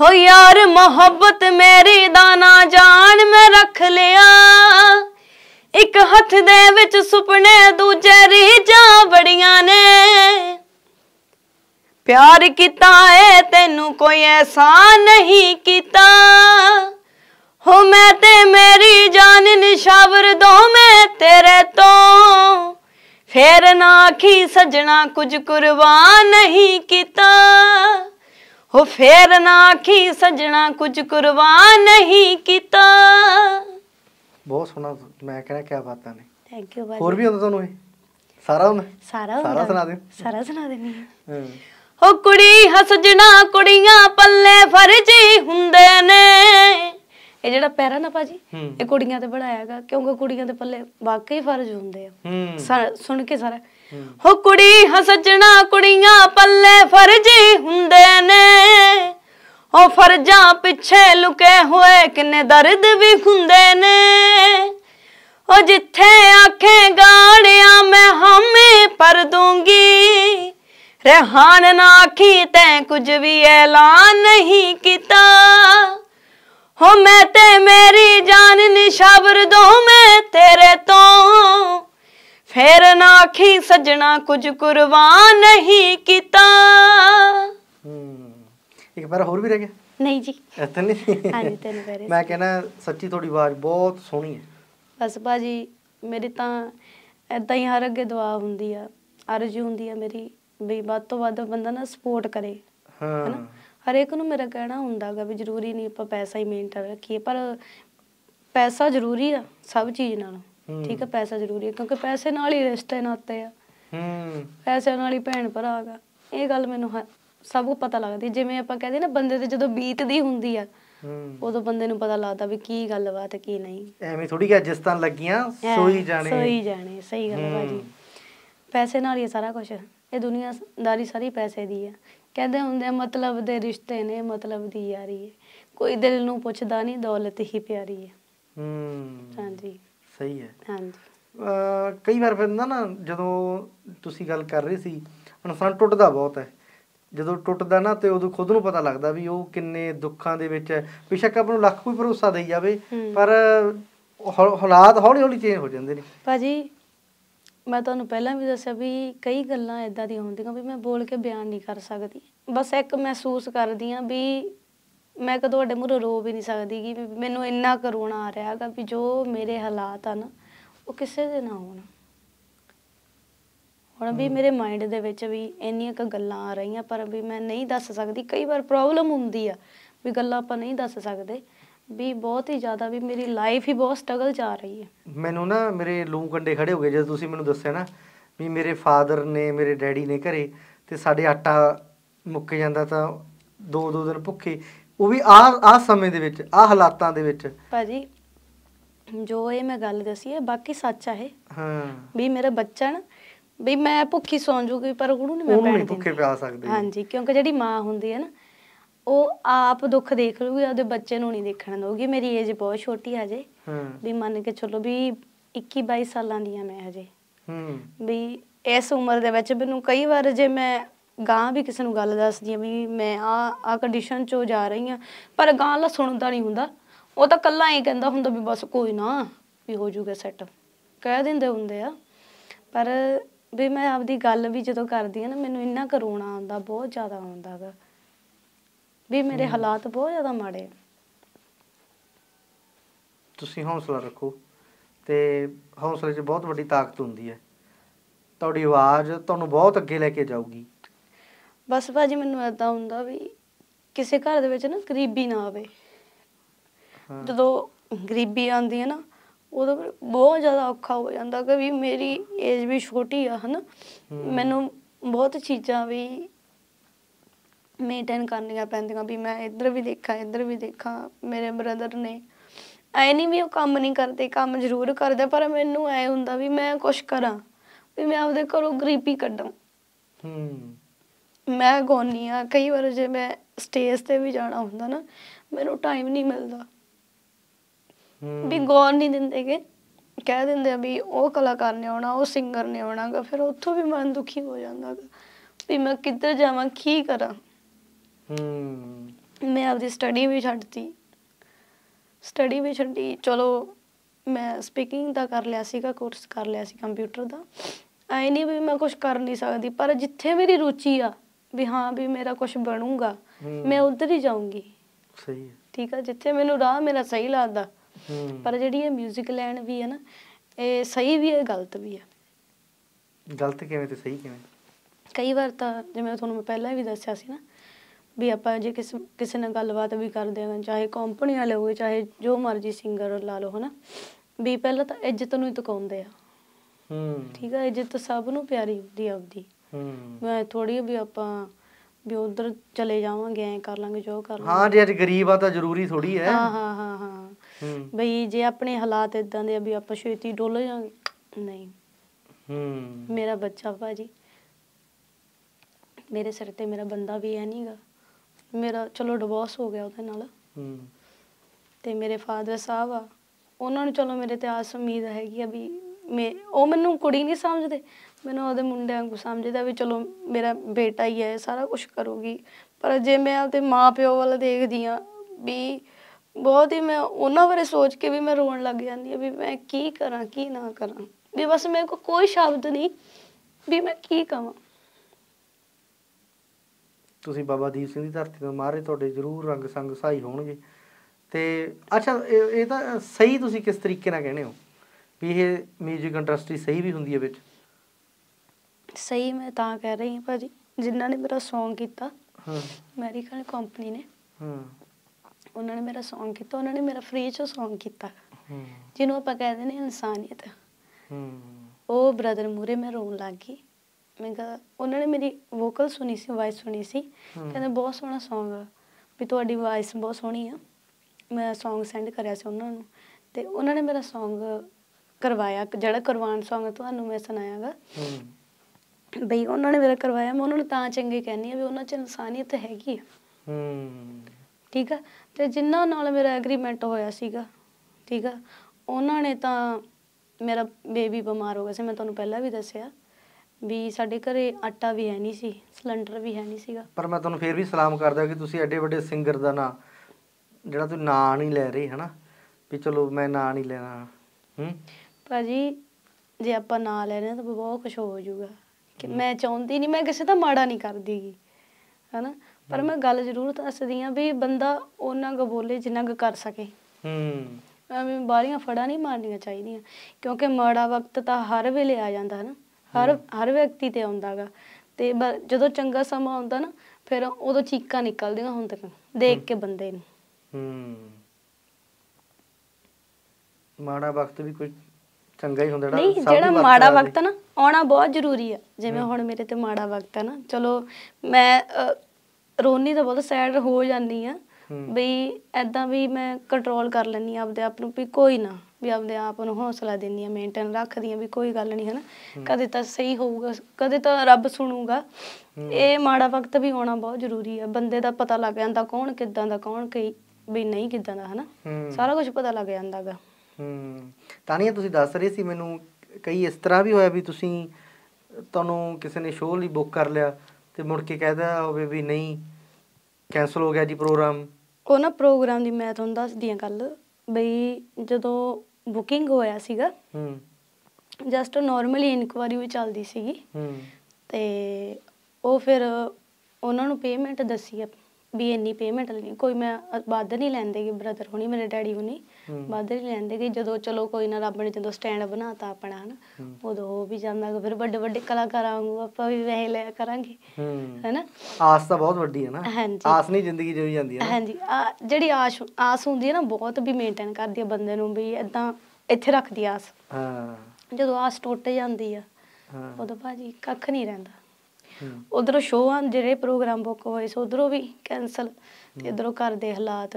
ਹੋ ਯਾਰ ਮੁਹੱਬਤ ਮੇਰੀ ਦਾ ਨਾ ਜਾਣ ਮੈਂ ਰੱਖ ਲਿਆ। ਇੱਕ ਹੱਥ ਦੇ ਵਿੱਚ ਸੁਪਨੇ, ਦੂਜੇ ਰੀਝਾਂ ਬੜੀਆਂ ਨੇ। ਪਿਆਰ ਕੀਤਾ ਏ, ਤੈਨੂੰ ਕੋਈ ਐਸਾਨ ਨਹੀਂ ਕੀਤਾ। ਹੋ ਮੈਂ ਤੇ ਮੇਰੀ ਜਾਨ ਨਿਸ਼ਾਵਰ ਦੋ ਮੈਂ ਤੇਰੇ ਤੋਂ। ਫੇਰ ਨਾ ਆਖੀ ਸਜਣਾ ਕੁਝ ਕੁਰਬਾਨ ਨਹੀਂ ਕੀਤਾ। ਹੋ ਫੇਰ ਨਾ ਆਖੀ ਸਜਣਾ ਕੁਝ ਕੁਰਬਾਨ ਨਹੀਂ ਕੀਤਾ। ਬਹੁਤ ਸੋਹਣਾ ਮੈਂ ਕਹਿੰਦਾ ਕਿਆ ਬਾਤਾਂ ਨੇ ਥੈਂਕ ਯੂ ਹੋਰ ਵੀ ਹੁੰਦਾ ਤੁਹਾਨੂੰ ਇਹ? ਸਾਰਾ ਹੁੰਦਾ? ਸਾਰਾ ਸਾਰਾ ਹੁੰਦਾ। ਸੁਣਾ ਦਿਓ। ਸਾਰਾ ਸੁਣਾ ਦੇਣੀ ਹਾਂ। ਹੋ। ਕੁੜੀ ਹਸਜਣਾ ਕੁੜੀਆਂ ਪੱਲੇ ਫਰਜੀ ਹੁੰਦੇ ਨੇ। ਇਹ ਜਿਹੜਾ ਪੈਰਾ ਨਾ ਭਾਜੀ ਇਹ ਕੁੜੀਆਂ ਤੇ ਬਣਾਇਆਗਾ ਕਿਉਂਕਿ ਕੁੜੀਆਂ ਦੇ ਪੱਲੇ ਵਾਕਈ ਫਰਜ਼ ਹੁੰਦੇ ਆ। ਸਾਰਾ- ਸੁਣ ਕੇ ਸਾਰਾ। ਹੂੰ। ਹੋ ਕੁੜੀ ਹਸਜਣਾ ਕੁੜੀਆਂ ਪੱਲੇ ਫਰਜੀ ਹੁੰਦੇ ਨੇ। ਉਹ ਫਰਜ਼ਾਂ ਪਿੱਛੇ ਲੁਕੇ ਹੋਏ ਕਿੰਨੇ ਦਰਦ ਵੀ ਹੁੰਦੇ ਨੇ। ਉਹ ਜਿੱਥੇ ਆਖੇ ਗਾੜਿਆ ਮੈਂ ਹਮੇ ਪਰ ਦੂੰਗੀ। ਰਹਿਾਨ ਨਾ ਆਖੀ ਤੈਂ ਕੁਝ ਵੀ ਐਲਾਨ ਨਹੀਂ ਕੀਤਾ। ਹੋ ਮੈਂ ਤੇ ਮੇਰੀ ਜਾਨ ਨਿਸ਼ਾਵਰ ਦੋ ਮੈਂ ਤੇਰੇ ਤੋਂ। ਫੇਰ ਨਾ ਆਖੀ ਸਜਣਾ ਕੁਝ ਕੁਰਬਾਨ ਨਹੀਂ ਕੀਤਾ। ਹੂੰ। ਇੱਕ ਪੈਰਾ ਹੋਰ ਵੀ ਰਹਿ ਗਿਆ? ਨਹੀਂ ਜੀ। ਇੱਥੇ ਨਹੀਂ। ਹਾਂਜੀ ਤਿੰਨ ਪੈਰੇ ਮੈਂ ਕਹਿੰਦਾ ਸੱਚੀ ਤੁਹਾਡੀ ਆਵਾਜ਼ ਬਹੁਤ ਸੋਹਣੀ ਹੈ। ਬਸ ਭਾਜੀ ਮੇਰੀ ਤਾਂ ਐਦਾਂ ਹੀ ਹਰ ਅੱਗੇ ਦੁਆ ਹੁੰਦੀ ਆ ਅਰਜ਼ੂ ਹੁੰਦੀ ਆ ਮੇਰੀ ਵੀ ਵੱਧ ਤੋਂ ਵੱਧ ਬੰਦਾ ਨਾ ਸਪੋਰਟ ਕਰੇ ਹਾਂ। ਹਨਾ? ਹਰੇਕ ਨੂੰ ਮੇਰਾ ਕਹਿਣਾ ਹੁੰਦਾਗਾ ਵੀ ਜ਼ਰੂਰੀ ਨਹੀਂ ਆਪਾਂ ਪੈਸਾ ਹੀ ਮੇਨਟੇਨ ਰੱਖੀਏ ਪਰ ਪੈਸਾ ਜ਼ਰੂਰੀ ਆ ਸਭ ਚੀਜ਼ ਨਾਲ। ਠੀਕ ਆ ਪੈਸਾ ਜ਼ਰੂਰੀ ਆ ਕਿਉਂਕਿ ਪੈਸੇ ਨਾਲ ਹੀ ਰਿਸ਼ਤੇ ਨਾਤੇ ਆ। ਹੂੰ। ਪੈਸੇ ਨਾਲ ਹੀ ਭੈਣ ਭਰਾ ਇਹ ਗੱਲ ਮੈਨੂੰ ਸਭ ਕੁਝ ਪਤਾ ਲੱਗਦੀ ਜਿਵੇਂ ਆਪਾਂ ਕਹਿੰਦੇ ਨਾ ਬੰਦੇ ਤੇ ਜਦੋਂ ਬੀਤਦੀ ਹੁੰਦੀ ਆ ਹੂੰ। ਉਦੋਂ ਬੰਦੇ ਨੂੰ ਪਤਾ ਲੱਗਦਾ ਵੀ ਕੀ ਗੱਲਬਾਤ ਕੀ ਨਹੀਂ। ਐਵੇਂ ਥੋੜੀ ਕਿ ਜਿਸ ਤਰ੍ਹਾਂ ਲੱਗੀਆਂ ਸੋਈ ਜਾਣੇ। ਸੋਈ ਜਾਣੇ ਸਹੀ ਗੱਲ ਹੈ। ਭਾਜੀ। ਪੈਸੇ ਨਾਲ ਹੀ ਸਾਰਾ ਕੁਝ ਇਹ ਦੁਨੀਆਦਾਰੀ ਸਾਰੀ ਪੈਸੇ ਦੀ ਆ। ਕਹਿੰਦੇ ਹੁੰਦੇ ਆ ਮਤਲਬ ਦੇ ਰਿਸ਼ਤੇ ਨੇ ਮਤਲਬ ਦੀ ਯਾਰੀ ਹੈ ਕੋਈ ਦਿਲ ਨੂੰ ਪੁੱਛਦਾ ਨਹੀਂ ਦੌਲਤ ਹੀ ਪਿਆਰੀ ਹੈ ਹੂੰ। ਹਾਂਜੀ। ਸਹੀ ਹੈ। ਹਾਂਜੀ। ਕਈ ਵਾਰ ਫਿਰ ਨਾ ਜਦੋਂ ਤੁਸੀਂ ਗੱਲ ਕਰ ਰਹੇ ਸੀ ਇਨਸਾਨ ਟੁੱਟਦਾ ਬਹੁਤ ਹੈ। ਜਦੋਂ ਟੁੱਟਦਾ ਨਾ ਤੇ ਉਦੋਂ ਖੁਦ ਨੂੰ ਪਤਾ ਲੱਗਦਾ ਵੀ ਉਹ ਕਿੰਨੇ ਦੁੱਖਾਂ ਦੇ ਵਿੱਚ ਹੈ। ਬੇਸ਼ੱਕ ਆਪਾਂ ਨੂੰ ਲੱਖ ਕੋਈ ਭਰੋਸਾ ਦੇਈ ਜਾਵੇ। ਪਰ ਹਾਲਾਤ ਹੌਲੀ ਹੌਲੀ ਚੇਂਜ ਹੋ ਜਾਂਦੇ ਨੇ। ਭਾਜੀ ਮੈਂ ਤੁਹਾਨੂੰ ਪਹਿਲਾਂ ਵੀ ਦੱਸਿਆ ਵੀ ਕਈ ਗੱਲਾਂ ਇਦਾਂ ਦੀਆਂ ਹੁੰਦੀਆਂ ਵੀ ਮੈਂ ਬੋਲ ਕੇ ਬਿਆਨ ਨਹੀਂ ਕਰ ਸਕਦੀ। ਬਸ ਇੱਕ ਮਹਿਸੂਸ ਕਰਦੀ ਆ ਵੀ ਮੈਂ ਕਦੋਂ ਤੁਹਾਡੇ ਮੂਹਰੇ ਰੋ ਵੀ ਨਹੀਂ ਸਕਦੀ ਕਿ ਮੈਨੂੰ ਇੰਨਾ ਕਰੋਨਾ ਆ ਰਿਹਾ ਹੈਗਾ ਵੀ ਜੋ ਮੇਰੇ ਹਾਲਾਤ ਆ ਨਾ ਉਹ ਕਿਸੇ ਦੇ ਨਾ ਹੋਣ। ਹੁਣ ਵੀ ਮੇਰੇ ਮਾਈਂਡ ਦੇ ਵਿੱਚ ਵੀ ਇੰਨੀਆਂ ਕ ਗੱਲਾਂ ਆ ਰਹੀਆਂ ਪਰ ਵੀ ਮੈਂ ਨਹੀਂ ਦੱਸ ਸਕਦੀ। ਕਈ ਵਾਰ ਪ੍ਰੋਬਲਮ ਹੁੰਦੀ ਆ ਵੀ ਗੱਲਾਂ ਆਪਾਂ ਨਹੀਂ ਦੱਸ ਸਕਦੇ। ਵੀ ਬਹੁਤ ਹੀ ਜ਼ਿਆਦਾ ਵੀ ਮੇਰੀ ਲਾਈਫ ਹੀ ਬਹੁਤ ਸਟਰਗਲ ਚ ਆ ਰਹੀ ਹੈ ਮੈਨੂੰ ਨਾ ਮੇਰੇ ਲੂ ਕੰਡੇ ਖੜੇ ਹੋ ਗਏ ਜਦੋਂ ਤੁਸੀਂ ਮੈਨੂੰ ਦੱਸਿਆ ਨਾ ਵੀ ਮੇਰੇ ਫਾਦਰ ਨੇ ਮੇਰੇ ਡੈਡੀ ਨੇ ਘਰੇ ਤੇ ਸਾਡੇ ਆਟਾ ਮੁੱਕ ਜਾਂਦਾ ਤਾਂ ਦੋ ਦੋ ਦਿਨ ਭੁੱਖੇ ਉਹ ਵੀ ਆ ਆ ਸਮੇਂ ਦੇ ਵਿੱਚ ਆ ਹਾਲਾਤਾਂ ਦੇ ਵਿੱਚ। ਭਾਜੀ ਜੋ ਇਹ ਮੈਂ ਗੱਲ ਦੱਸੀ ਹੈ ਬਾਕੀ ਸੱਚ ਆ ਇਹ। ਹਾਂ। ਵੀ ਮੇਰਾ ਬੱਚਾ ਨਾ ਵੀ ਮੈਂ ਭੁੱਖੀ ਸੌਂ ਜੂਗੀ ਪਰ ਉਹਨੂੰ ਨਹੀਂ ਮੈਂ ਪੈਣ ਨਹੀਂ ਭੁੱਖੇ ਦਿੰਦੀ। ਪਿਆ ਸਕਦੇ। ਹਾਂਜੀ ਕਿਉਂਕਿ ਜਿਹੜੀ ਮਾਂ ਹੁੰਦੀ ਹੈ ਨਾ ਉਹ ਆਪ ਦੁੱਖ ਦੇਖ ਲੂਗੀ ਉਹਦੇ ਬੱਚੇ ਨੂੰ ਨਹੀਂ ਦੇਖਣ ਦਊਗੀ। ਮੇਰੀ ਏਜ ਬਹੁਤ ਛੋਟੀ ਹੈ ਹਜੇ। ਵੀ ਮੰਨ ਕੇ ਚੱਲੋ ਵੀ 21 22 ਸਾਲਾਂ ਦੀ ਆ ਮੈਂ ਹਜੇ। ਹੂੰ। ਵੀ ਇਸ ਉਮਰ ਦੇ ਵਿੱਚ ਮੈਨੂੰ ਕਈ ਵਾਰ ਜੇ ਮੈਂ ਗਾਂ ਵੀ ਕਿਸੇ ਨੂੰ ਗੱਲ ਦੱਸਦੀ ਆ ਵੀ ਮੈਂ ਆ ਆ ਕੰਡੀਸ਼ਨ ਚੋਂ ਜਾ ਰਹੀ ਆ ਪਰ ਗਾਂ ਲਾ ਸੁਣਦਾ ਨਹੀਂ ਹੁੰਦਾ। ਉਹ ਤਾਂ ਕੱਲਾ ਹੀ ਕਹਿੰਦਾ ਹੁੰਦਾ ਵੀ ਬਸ ਕੋਈ ਨਾ ਵੀ ਹੋ ਜਾਊਗਾ ਸੈੱਟ ਕਹਿ ਦਿੰਦੇ ਹੁੰਦੇ ਆ। ਪਰ ਵੀ ਮੈਂ ਆਪਦੀ ਗੱਲ ਵੀ ਜਦੋਂ ਕਰਦੀ ਆ ਨਾ ਮੈਨੂੰ ਇੰਨਾ ਕਰੋਨਾ ਆਉਂਦਾ ਬਹੁਤ ਜ਼ਿਆਦਾ ਆਉਂਦਾ ਗਾ। ਵੀ ਮੇਰੇ ਹਾਲਾਤ ਬਹੁਤ ਜ਼ਿਆਦਾ ਮਾੜੇ ਆ। ਤੁਸੀਂ ਹੌਸਲਾ ਰੱਖੋ ਤੇ ਹੌਸਲੇ 'ਚ ਬਹੁਤ ਵੱਡੀ ਤਾਕਤ ਹੁੰਦੀ ਹੈ। ਤੁਹਾਡੀ ਆਵਾਜ਼ ਤੁਹਾਨੂੰ ਬਹੁਤ ਅੱਗੇ ਲੈ ਕੇ ਜਾਊਗੀ। ਬਸ ਭਾਜੀ ਮੈਨੂੰ ਏਦਾਂ ਹੁੰਦਾ ਵੀ ਕਿਸੇ ਘਰ ਦੇ ਵਿੱਚ ਨਾ ਗਰੀਬੀ ਨਾ ਆਵੇ। ਹਾਂ। ਜਦੋਂ ਗਰੀਬੀ ਆਉਂਦੀ ਹੈ ਨਾ ਉਦੋਂ ਫਿਰ ਬਹੁਤ ਜ਼ਿਆਦਾ ਔਖਾ ਹੋ ਜਾਂਦਾ ਕਿ ਵੀ ਮੇਰੀ ਏਜ ਵੀ ਛੋਟੀ ਆ ਹਨਾ। ਮੈਨੂੰ ਬਹੁਤ ਚੀਜ਼ਾਂ ਵੀ ਮੇਨਟੇਨ ਕਰਨੀਆਂ ਪੈਂਦੀਆਂ ਵੀ ਮੈਂ ਇੱਧਰ ਵੀ ਦੇਖਾਂ ਇੱਧਰ ਵੀ ਦੇਖਾਂ ਮੇਰੇ ਬ੍ਰਦਰ ਨੇ ਐ ਨਹੀਂ ਵੀ ਉਹ ਕੰਮ ਨਹੀਂ ਕਰਦੇ ਕੰਮ ਜ਼ਰੂਰ ਕਰਦੇ ਪਰ ਮੈਨੂੰ ਐ ਹੁੰਦਾ ਵੀ ਮੈਂ ਕੁਝ ਕਰਾਂ ਵੀ ਮੈਂ ਆਪਦੇ ਘਰੋਂ ਗਰੀਬੀ ਕੱਢਾਂ। ਹੂੰ। ਮੈਂ ਗਾਉਂਦੀ ਆ ਕਈ ਵਾਰ ਜੇ ਮੈਂ ਸਟੇਜ ਤੇ ਵੀ ਜਾਣਾ ਹੁੰਦਾ ਨਾ ਮੈਨੂੰ ਟਾਈਮ ਨਹੀਂ ਮਿਲਦਾ। ਵੀ ਗਾਉਣ ਨਹੀਂ ਦਿੰਦੇਗੇ ਕਹਿ ਦਿੰਦੇ ਆ ਵੀ ਉਹ ਕਲਾਕਾਰ ਨੇ ਆਉਣਾ ਉਹ ਸਿੰਗਰ ਨੇ ਆਉਣਾ ਗਾ ਫਿਰ ਉੱਥੋਂ ਵੀ ਮਨ ਦੁਖੀ ਹੋ ਜਾਂਦਾ ਗਾ ਵੀ ਮੈਂ ਕਿੱਧਰ ਜਾਵਾਂ ਕੀ ਕਰਾਂ। ਹੂੰ। ਮੈਂ ਆਪਦੀ ਸਟੱਡੀ ਵੀ ਛੱਡਤੀ। ਸਟੱਡੀ ਵੀ ਛੱਡੀ ਚਲੋ ਮੈਂ ਸਪੀਕਿੰਗ ਦਾ ਕਰ ਲਿਆ ਸੀਗਾ ਕੋਰਸ ਕਰ ਲਿਆ ਸੀ ਕੰਪਿਊਟਰ ਦਾ। ਐ ਨਹੀਂ ਵੀ ਮੈਂ ਕੁਝ ਕਰ ਨਹੀਂ ਸਕਦੀ ਪਰ ਜਿੱਥੇ ਮੇਰੀ ਰੁਚੀ ਆ ਵੀ ਹਾਂ ਵੀ ਮੇਰਾ ਕੁਝ ਬਣੂਗਾ। ਮੈਂ ਉਧਰ ਹੀ ਜਾਊਂਗੀ। ਸਹੀ ਹੈ। ਠੀਕ ਆ ਜਿੱਥੇ ਮੈਨੂੰ ਰਾਹ ਮੇਰਾ ਸਹੀ ਲੱਗਦਾ ਪਰ ਜਿਹੜੀ ਇਹ 뮤직 ਲੈਣ ਵੀ ਹੈ ਨਾ ਇਹ ਸਹੀ ਵੀ ਹੈ ਗਲਤ ਵੀ ਹੈ। ਗਲਤ ਕਿਵੇਂ ਤੇ ਸਹੀ ਕਿਵੇਂ? ਕਈ ਵਾਰ ਤਾਂ ਜਿਵੇਂ ਤੁਹਾਨੂੰ ਮੈਂ ਪਹਿਲਾਂ ਵੀ ਦੱਸਿਆ ਸੀ ਨਾ ਵੀ ਆਪਾਂ ਜੇ ਕਿਸੇ ਕਿਸੇ ਨਾਲ ਗੱਲਬਾਤ ਵੀ ਕਰਦੇ ਹਾਂ ਚਾਹੇ ਕੰਪਨੀ ਵਾਲੇ ਹੋਵੇ ਚਾਹੇ ਜੋ ਮਰਜ਼ੀ ਸਿੰਗਰ ਲਾ ਲਓ ਹਨਾ। ਵੀ ਪਹਿਲਾਂ ਤਾਂ ਇੱਜ਼ਤ ਨੂੰ ਹੀ ਤਕਾਉਂਦੇ ਆ। ਹੂੰ। ਠੀਕ ਆ ਇੱਜ਼ਤ ਸਭ ਨੂੰ ਪਿਆਰੀ ਹੁੰਦੀ ਆ ਆਪਦੀ। ਹੂੰ। ਮੈਂ ਥੋੜੀ ਵੀ ਆਪਾਂ ਵੀ ਉਧਰ ਚਲੇ ਜਾਵਾਂਗੇ ਐ ਕਰ ਲਾਂਗੇ ਜੋ ਕਰ ਲਾਂਗੇ। ਹਾਂ ਜੇ ਅੱਜ ਗਰੀਬ ਆ ਤਾਂ ਜ਼ਰੂਰੀ ਥੋੜੀ ਹੈ। ਹਾਂ ਹਾਂ ਹਾਂ ਹਾਂ। ਬਈ ਜੇ ਆਪਣੇ ਹਾਲਾਤ ਇਦਾਂ ਦੇ ਆ ਵੀ ਆਪਾਂ ਛੇਤੀ ਡੁੱਲ ਜਾਾਂਗੇ ਨਹੀਂ। ਹੂੰ। ਮੇਰਾ ਬੱਚਾ ਭਾਜੀ ਮੇਰੇ ਸਿਰ ਤੇ ਮੇਰਾ ਬੰਦਾ ਵੀ ਹੈ ਨਹੀਂਗਾ ਮੇਰਾ ਚਲੋ ਡਿਵੋਰਸ ਹੋ ਗਿਆ ਉਹਦੇ ਨਾਲ। ਹੂੰ। ਤੇ ਮੇਰੇ ਫਾਦਰ ਸਾਹਿਬ ਆ ਉਹਨਾਂ ਨੂੰ ਚਲੋ ਮੇਰੇ ਤੇ ਆਸ ਉਮੀਦ ਹੈਗੀ ਆ ਵੀ ਮੈਂ ਉਹ ਮੈਨੂੰ ਕੁੜੀ ਨਹੀਂ ਸਮਝਦੇ। ਮੈਨੂੰ ਉਹਦੇ ਮੁੰਡਿਆਂ ਵਾਂਗੂ ਸਮਝਦਾ ਵੀ ਚਲੋ ਮੇਰਾ ਬੇਟਾ ਹੀ ਹੈ ਸਾਰਾ ਕੁਝ ਕਰੂਗੀ। ਪਰ ਜੇ ਮੈਂ ਆਪਦੇ ਮਾਪਿਓ ਵੱਲ ਦੇਖਦੀ ਆ ਵੀ ਬਹੁਤ ਹੀ ਮੈਂ ਉਹਨਾਂ ਬਾਰੇ ਸੋਚ ਕੇ ਵੀ ਮੈਂ ਰੋਣ ਲੱਗ ਜਾਂਦੀ ਆ ਵੀ ਮੈਂ ਕੀ ਕਰਾਂ, ਕੀ ਨਾ ਕਰਾਂ। ਵੀ ਬਸ ਮੇਰੇ ਕੋਲ ਕੋਈ ਸ਼ਬਦ ਨਹੀਂ ਵੀ ਮੈਂ ਕੀ ਕਵਾਂ। ਤੁਸੀਂ ਬਾਬਾ ਦੀਪ ਸਿੰਘ ਦੀ ਧਰਤੀ ਤੋਂ ਮਾਰੇ, ਤੁਹਾਡੇ ਜ਼ਰੂਰ ਰੰਗ ਸੰਗ ਸਹਾਈ ਹੋਣਗੇ। ਤੇ ਅੱਛਾ, ਇਹ ਇਹ ਤਾਂ ਸਹੀ ਤੁਸੀਂ ਕਿਸ ਤਰੀਕੇ ਨਾਲ ਕਹਿੰਦੇ ਹੋ? ਵੀ ਇਹ 뮤직 ਇੰਡਸਟਰੀ ਸਹੀ ਵੀ ਹੁੰਦੀ ਹੈ ਵਿੱਚ? ਸਹੀ ਮੈਂ ਤਾਂ ਕਹਿ ਰਹੀ ਹਾਂ ਭਾਜੀ ਜਿਨ੍ਹਾਂ ਨੇ ਮੇਰਾ Song ਕੀਤਾ ਹਾਂ। ਅਮਰੀਕਨ ਕੰਪਨੀ ਨੇ। ਹਾਂ। ਉਹਨਾਂ ਨੇ ਮੇਰਾ Song ਕੀਤਾ ਉਹਨਾਂ ਨੇ ਮੇਰਾ ਫ੍ਰੀ ਚ Song ਕੀਤਾ। ਹੂੰ। ਜਿਹਨੂੰ ਆਪਾਂ ਕਹਿੰਦੇ ਨੇ ਇਨਸਾਨੀਅਤ। ਹੂੰ। ਉਹ ਬ੍ਰਦਰ ਮੂਰੇ ਮੈਂ ਰੋਣ ਲੱਗ ਗਈ। ਮੈਂ ਕਿਹਾ ਉਹਨਾਂ ਨੇ ਮੇਰੀ ਵੋਕਲ ਸੁਣੀ ਸੀ ਵਾਇਸ ਸੁਣੀ ਸੀ। ਕਹਿੰਦੇ ਬਹੁਤ ਸੋਹਣਾ Song ਆ। ਵੀ ਤੁਹਾਡੀ ਵਾਇਸ ਬਹੁਤ ਸੋਹਣੀ ਆ। ਮੈਂ Song ਸੈਂਡ ਕਰਿਆ ਸੀ ਉਹਨਾਂ ਨੂੰ। ਤੇ ਉਹਨਾਂ ਨੇ ਮੇਰਾ Song ਕਰਵਾਇਆ ਜਿਹੜਾ ਕਰਵਾਨ Song ਤੁਹਾਨੂੰ ਮੈਂ ਸੁਣਾਇਆਗਾ। ਹੂੰ। ਬਈ ਉਹਨਾਂ ਨੇ ਮੇਰਾ ਕਰਵਾਇਆ ਮੈਂ ਉਹਨਾਂ ਨੂੰ ਤਾਂ ਚੰਗੇ ਕਹਿੰਦੀ ਆ ਵੀ ਉਹਨਾਂ 'ਚ ਇਨਸਾਨੀਅਤ ਹੈਗੀ ਆ। ਹੂੰ। ਠੀਕ ਆ? ਤੇ ਜਿਨ੍ਹਾਂ ਨਾਲ ਮੇਰਾ ਐਗਰੀਮੈਂਟ ਹੋਇਆ ਸੀਗਾ ਠੀਕ ਆ ਉਹਨਾਂ ਨੇ ਤਾਂ ਮੇਰਾ ਬੇਬੀ ਬਿਮਾਰ ਹੋ ਗਿਆ ਸੀ ਮੈਂ ਤੁਹਾਨੂੰ ਪਹਿਲਾਂ ਵੀ ਦੱਸਿਆ ਵੀ ਸਾਡੇ ਘਰੇ ਆਟਾ ਵੀ ਹੈ ਨਹੀਂ ਸੀ ਸਿਲੰਡਰ ਵੀ ਹੈ ਨਹੀਂ ਸੀਗਾ। ਪਰ ਮੈਂ ਤੁਹਾਨੂੰ ਫੇਰ ਵੀ ਸਲਾਮ ਕਰਦਾ ਕਿ ਤੁਸੀਂ ਐਡੇ ਵੱਡੇ ਸਿੰਗਰ ਦਾ ਨਾਂ ਜਿਹੜਾ ਤੁਸੀਂ ਨਾਂ ਨਹੀਂ ਲੈ ਰਹੇ ਹਨਾ? ਵੀ ਚਲੋ ਮੈਂ ਨਾਂ ਨਹੀਂ ਲੈਣਾ ਹੂੰ? ਭਾਜੀ ਜੇ ਆਪਾਂ ਨਾਂ ਲੈਣੇ ਤਾਂ ਬਹੁਤ ਕੁਝ ਹੋ ਜਾਊਗਾ। ਕਿ ਮੈਂ ਚਾਹੁੰਦੀ ਨਹੀਂ ਮੈਂ ਕਿਸੇ ਦਾ ਮਾੜਾ ਨਹੀਂ ਕਰਦੀਗੀ ਹਨਾ? ਪਰ ਮੈਂ ਗੱਲ ਜ਼ਰੂਰ ਦੱਸਦੀ ਆ ਵੀ ਬੰਦਾ ਉਹਨਾਂ ਕੁ ਬੋਲੇ ਜਿੰਨਾ ਕੁ ਕਰ ਸਕੇ। ਹੂੰ। ਐਵੇਂ ਬਾਹਲੀਆਂ ਫੜਾ ਨਹੀਂ ਮਾਰਨੀਆਂ ਚਾਹੀਦੀਆਂ ਕਿਉਂਕਿ ਮਾੜਾ ਵਕਤ ਤਾਂ ਹਰ ਵੇਲੇ ਆ ਜਾਂਦਾ ਹੈ ਨਾ ਹਰ ਹਰ ਵਿਅਕਤੀ ਤੇ ਆਉਂਦਾਗਾ ਤੇ ਜਦੋਂ ਚੰਗਾ ਸਮਾਂ ਆਉਂਦਾ ਨਾ ਫਿਰ ਉਦੋਂ ਚੀਕਾਂ ਨਿਕਲਦੀਆਂ ਹੁਣ ਤੱਕ ਦੇਖ ਕੇ ਬੰਦੇ ਨੂੰ। ਹੂੰ। ਮਾੜਾ ਵਕਤ ਵੀ ਕੋਈ ਚੰਗਾ ਹੀ ਹੁੰਦਾ ਜਿਹੜਾ ਨਹੀਂ ਜਿਹੜਾ ਮਾੜਾ। ਵਕਤ ਨਾ ਆਉਣਾ ਬਹੁਤ ਜ਼ਰੂਰੀ ਆ। ਜਿਵੇਂ ਹੁਣ ਮੇਰੇ ਤੇ ਮਾੜਾ ਵਕਤ ਹੈ ਨਾ ਚਲੋ ਮੈਂ ਰੋਨੀ ਤਾਂ ਬਹੁਤ ਸੈਡ ਹੋ ਜਾਂਦੀ ਆ। ਬਈ ਐਦਾਂ ਵੀ ਮੈਂ ਕੰਟਰੋਲ ਕਰ ਲੈਂਦੀ ਆ ਆਪਦੇ ਆਪ ਨੂੰ ਵੀ ਕੋਈ ਨਾ ਵੀ ਆਪਦੇ ਆਪ ਨੂੰ ਹੌਸਲਾ ਦਿੰਦੀ ਆ ਮੇਨਟੇਨ ਰੱਖਦੀ ਆ ਵੀ ਕੋਈ ਗੱਲ ਨਹੀਂ ਹੈ। ਨਾ ਕਦੇ ਤਾਂ ਸਹੀ ਹੋਊਗਾ ਕਦੇ ਤਾਂ ਰੱਬ ਸੁਣੂਗਾ। ਇਹ ਮਾੜਾ ਵਕਤ ਵੀ ਆਉਣਾ ਬਹੁਤ ਜ਼ਰੂਰੀ ਆ। ਬੰਦੇ ਦਾ ਪਤਾ ਲੱਗ ਜਾਂਦਾ ਕੌਣ ਕਿੱਦਾਂ ਦਾ ਕੌਣ ਕਈ ਵੀ ਨਹੀਂ ਕਿੱਦਾਂ ਦਾ ਹਨਾ। ਸਾਰਾ ਕੁਝ ਪਤਾ ਲੱਗ ਜਾਂਦਾਗਾ ਹੂੰ। ਤਾਨੀਆ ਤੁਸੀਂ ਦੱਸ ਰਹੇ ਸੀ ਮੈਨੂੰ ਕਈ ਇਸ ਤਰ੍ਹਾਂ ਵੀ ਹੋਇਆ ਵੀ ਤੁਸੀਂ ਤੁਹਾਨੂੰ ਕਿਸੇ ਨੇ ਸ਼ੋਅ ਲਈ ਬੁੱਕ ਕਰ ਲਿਆ ਤੇ ਮੁੜ ਕੇ ਕਹਿਦਾ ਹੋਵੇ ਵੀ ਨਹੀਂ ਕੈਨਸਲ ਹੋ ਗਿਆ ਜੀ ਪ੍ਰੋਗਰਾਮ ਉਹ ਨਾ ਪ੍ਰੋਗਰਾਮ ਦੀ ਮੈਂ ਤੁਹਾਨੂੰ ਦੱਸਦੀ ਆ ਗੱਲ ਬਈ ਜਦੋਂ ਬੁਕਿੰਗ ਹੋਇਆ ਸੀਗਾ ਹੂੰ। ਜਸਟ ਨਾਰਮਲੀ ਇਨਕੁਆਰੀ ਵੀ ਚੱਲਦੀ ਸੀਗੀ। ਹੂੰ। ਤੇ ਉਹ ਫਿਰ ਉਹਨਾਂ ਨੂੰ ਪੇਮੈਂਟ ਦੱਸੀ ਆ ਵੀ ਇੰਨੀ ਪੇਮੈਂਟ ਲੈਣੀ ਕੋਈ ਮੈਂ ਵੱਧ ਨਹੀਂ ਲੈਂਦੇਗੇ ਬ੍ਰਦਰ ਹੁਣੀ ਮੇਰੇ ਡੈਡੀ ਹੁਣੀ। ਹੂੰ। ਵੱਧ ਨਹੀਂ ਲੈਂਦੇਗੇ ਜਦੋਂ ਚਲੋ ਕੋਈ ਨਾ ਰੱਬ ਨੇ ਜਦੋਂ ਸਟੈਂਡ ਬਣਾਤਾ ਆਪਣਾ ਹਨਾ ਹੂੰ। ਉਦੋਂ ਹੋ ਵੀ ਜਾਂਦਾ ਫਿਰ ਵੱਡੇ ਵੱਡੇ ਕਲਾਕਾਰਾਂ ਵਾਂਗੂ ਆਪਾਂ ਵੀ ਵਹਿ ਲਿਆ ਕਰਾਂਗੇ ਹੂੰ। ਹੈਨਾ। ਆਸ ਤਾਂ ਬਹੁਤ ਵੱਡੀ ਹੈ ਨਾ। ਆਸ ਨਹੀਂ ਜ਼ਿੰਦਗੀ ਜਿਉਈ ਜਾਂਦੀ ਹੈ ਹਾਂਜੀ। ਆ ਜਿਹੜੀ ਆਸ ਆਸ ਹੁੰਦੀ ਹੈ ਨਾ ਬਹੁਤ ਵੀ ਮੇਨਟੇਨ ਕਰਦੀ ਹੈ ਬੰਦੇ ਨੂੰ ਵੀ ਇਦਾਂ ਇੱਥੇ ਰੱਖਦੀ ਆਸ। ਹਾਂ। ਜਦੋਂ ਆਸ ਟੁੱਟ ਜਾਂਦੀ ਆ ਹਾਂ। ਉਦੋਂ ਭਾਜੀ ਕੱਖ ਨਹੀਂ ਰਹਿੰਦਾ। ਹੂੰ। ਉਧਰੋਂ ਸ਼ੋਅ ਆ ਜਿਹੜੇ ਪ੍ਰੋਗਰਾਮ ਬੁੱਕ ਹੋਏ ਸੀ ਉਧਰੋਂ ਵੀ ਕੈਨਸਲ ਇਧਰੋਂ ਘਰ ਦੇ ਹਾਲਾਤ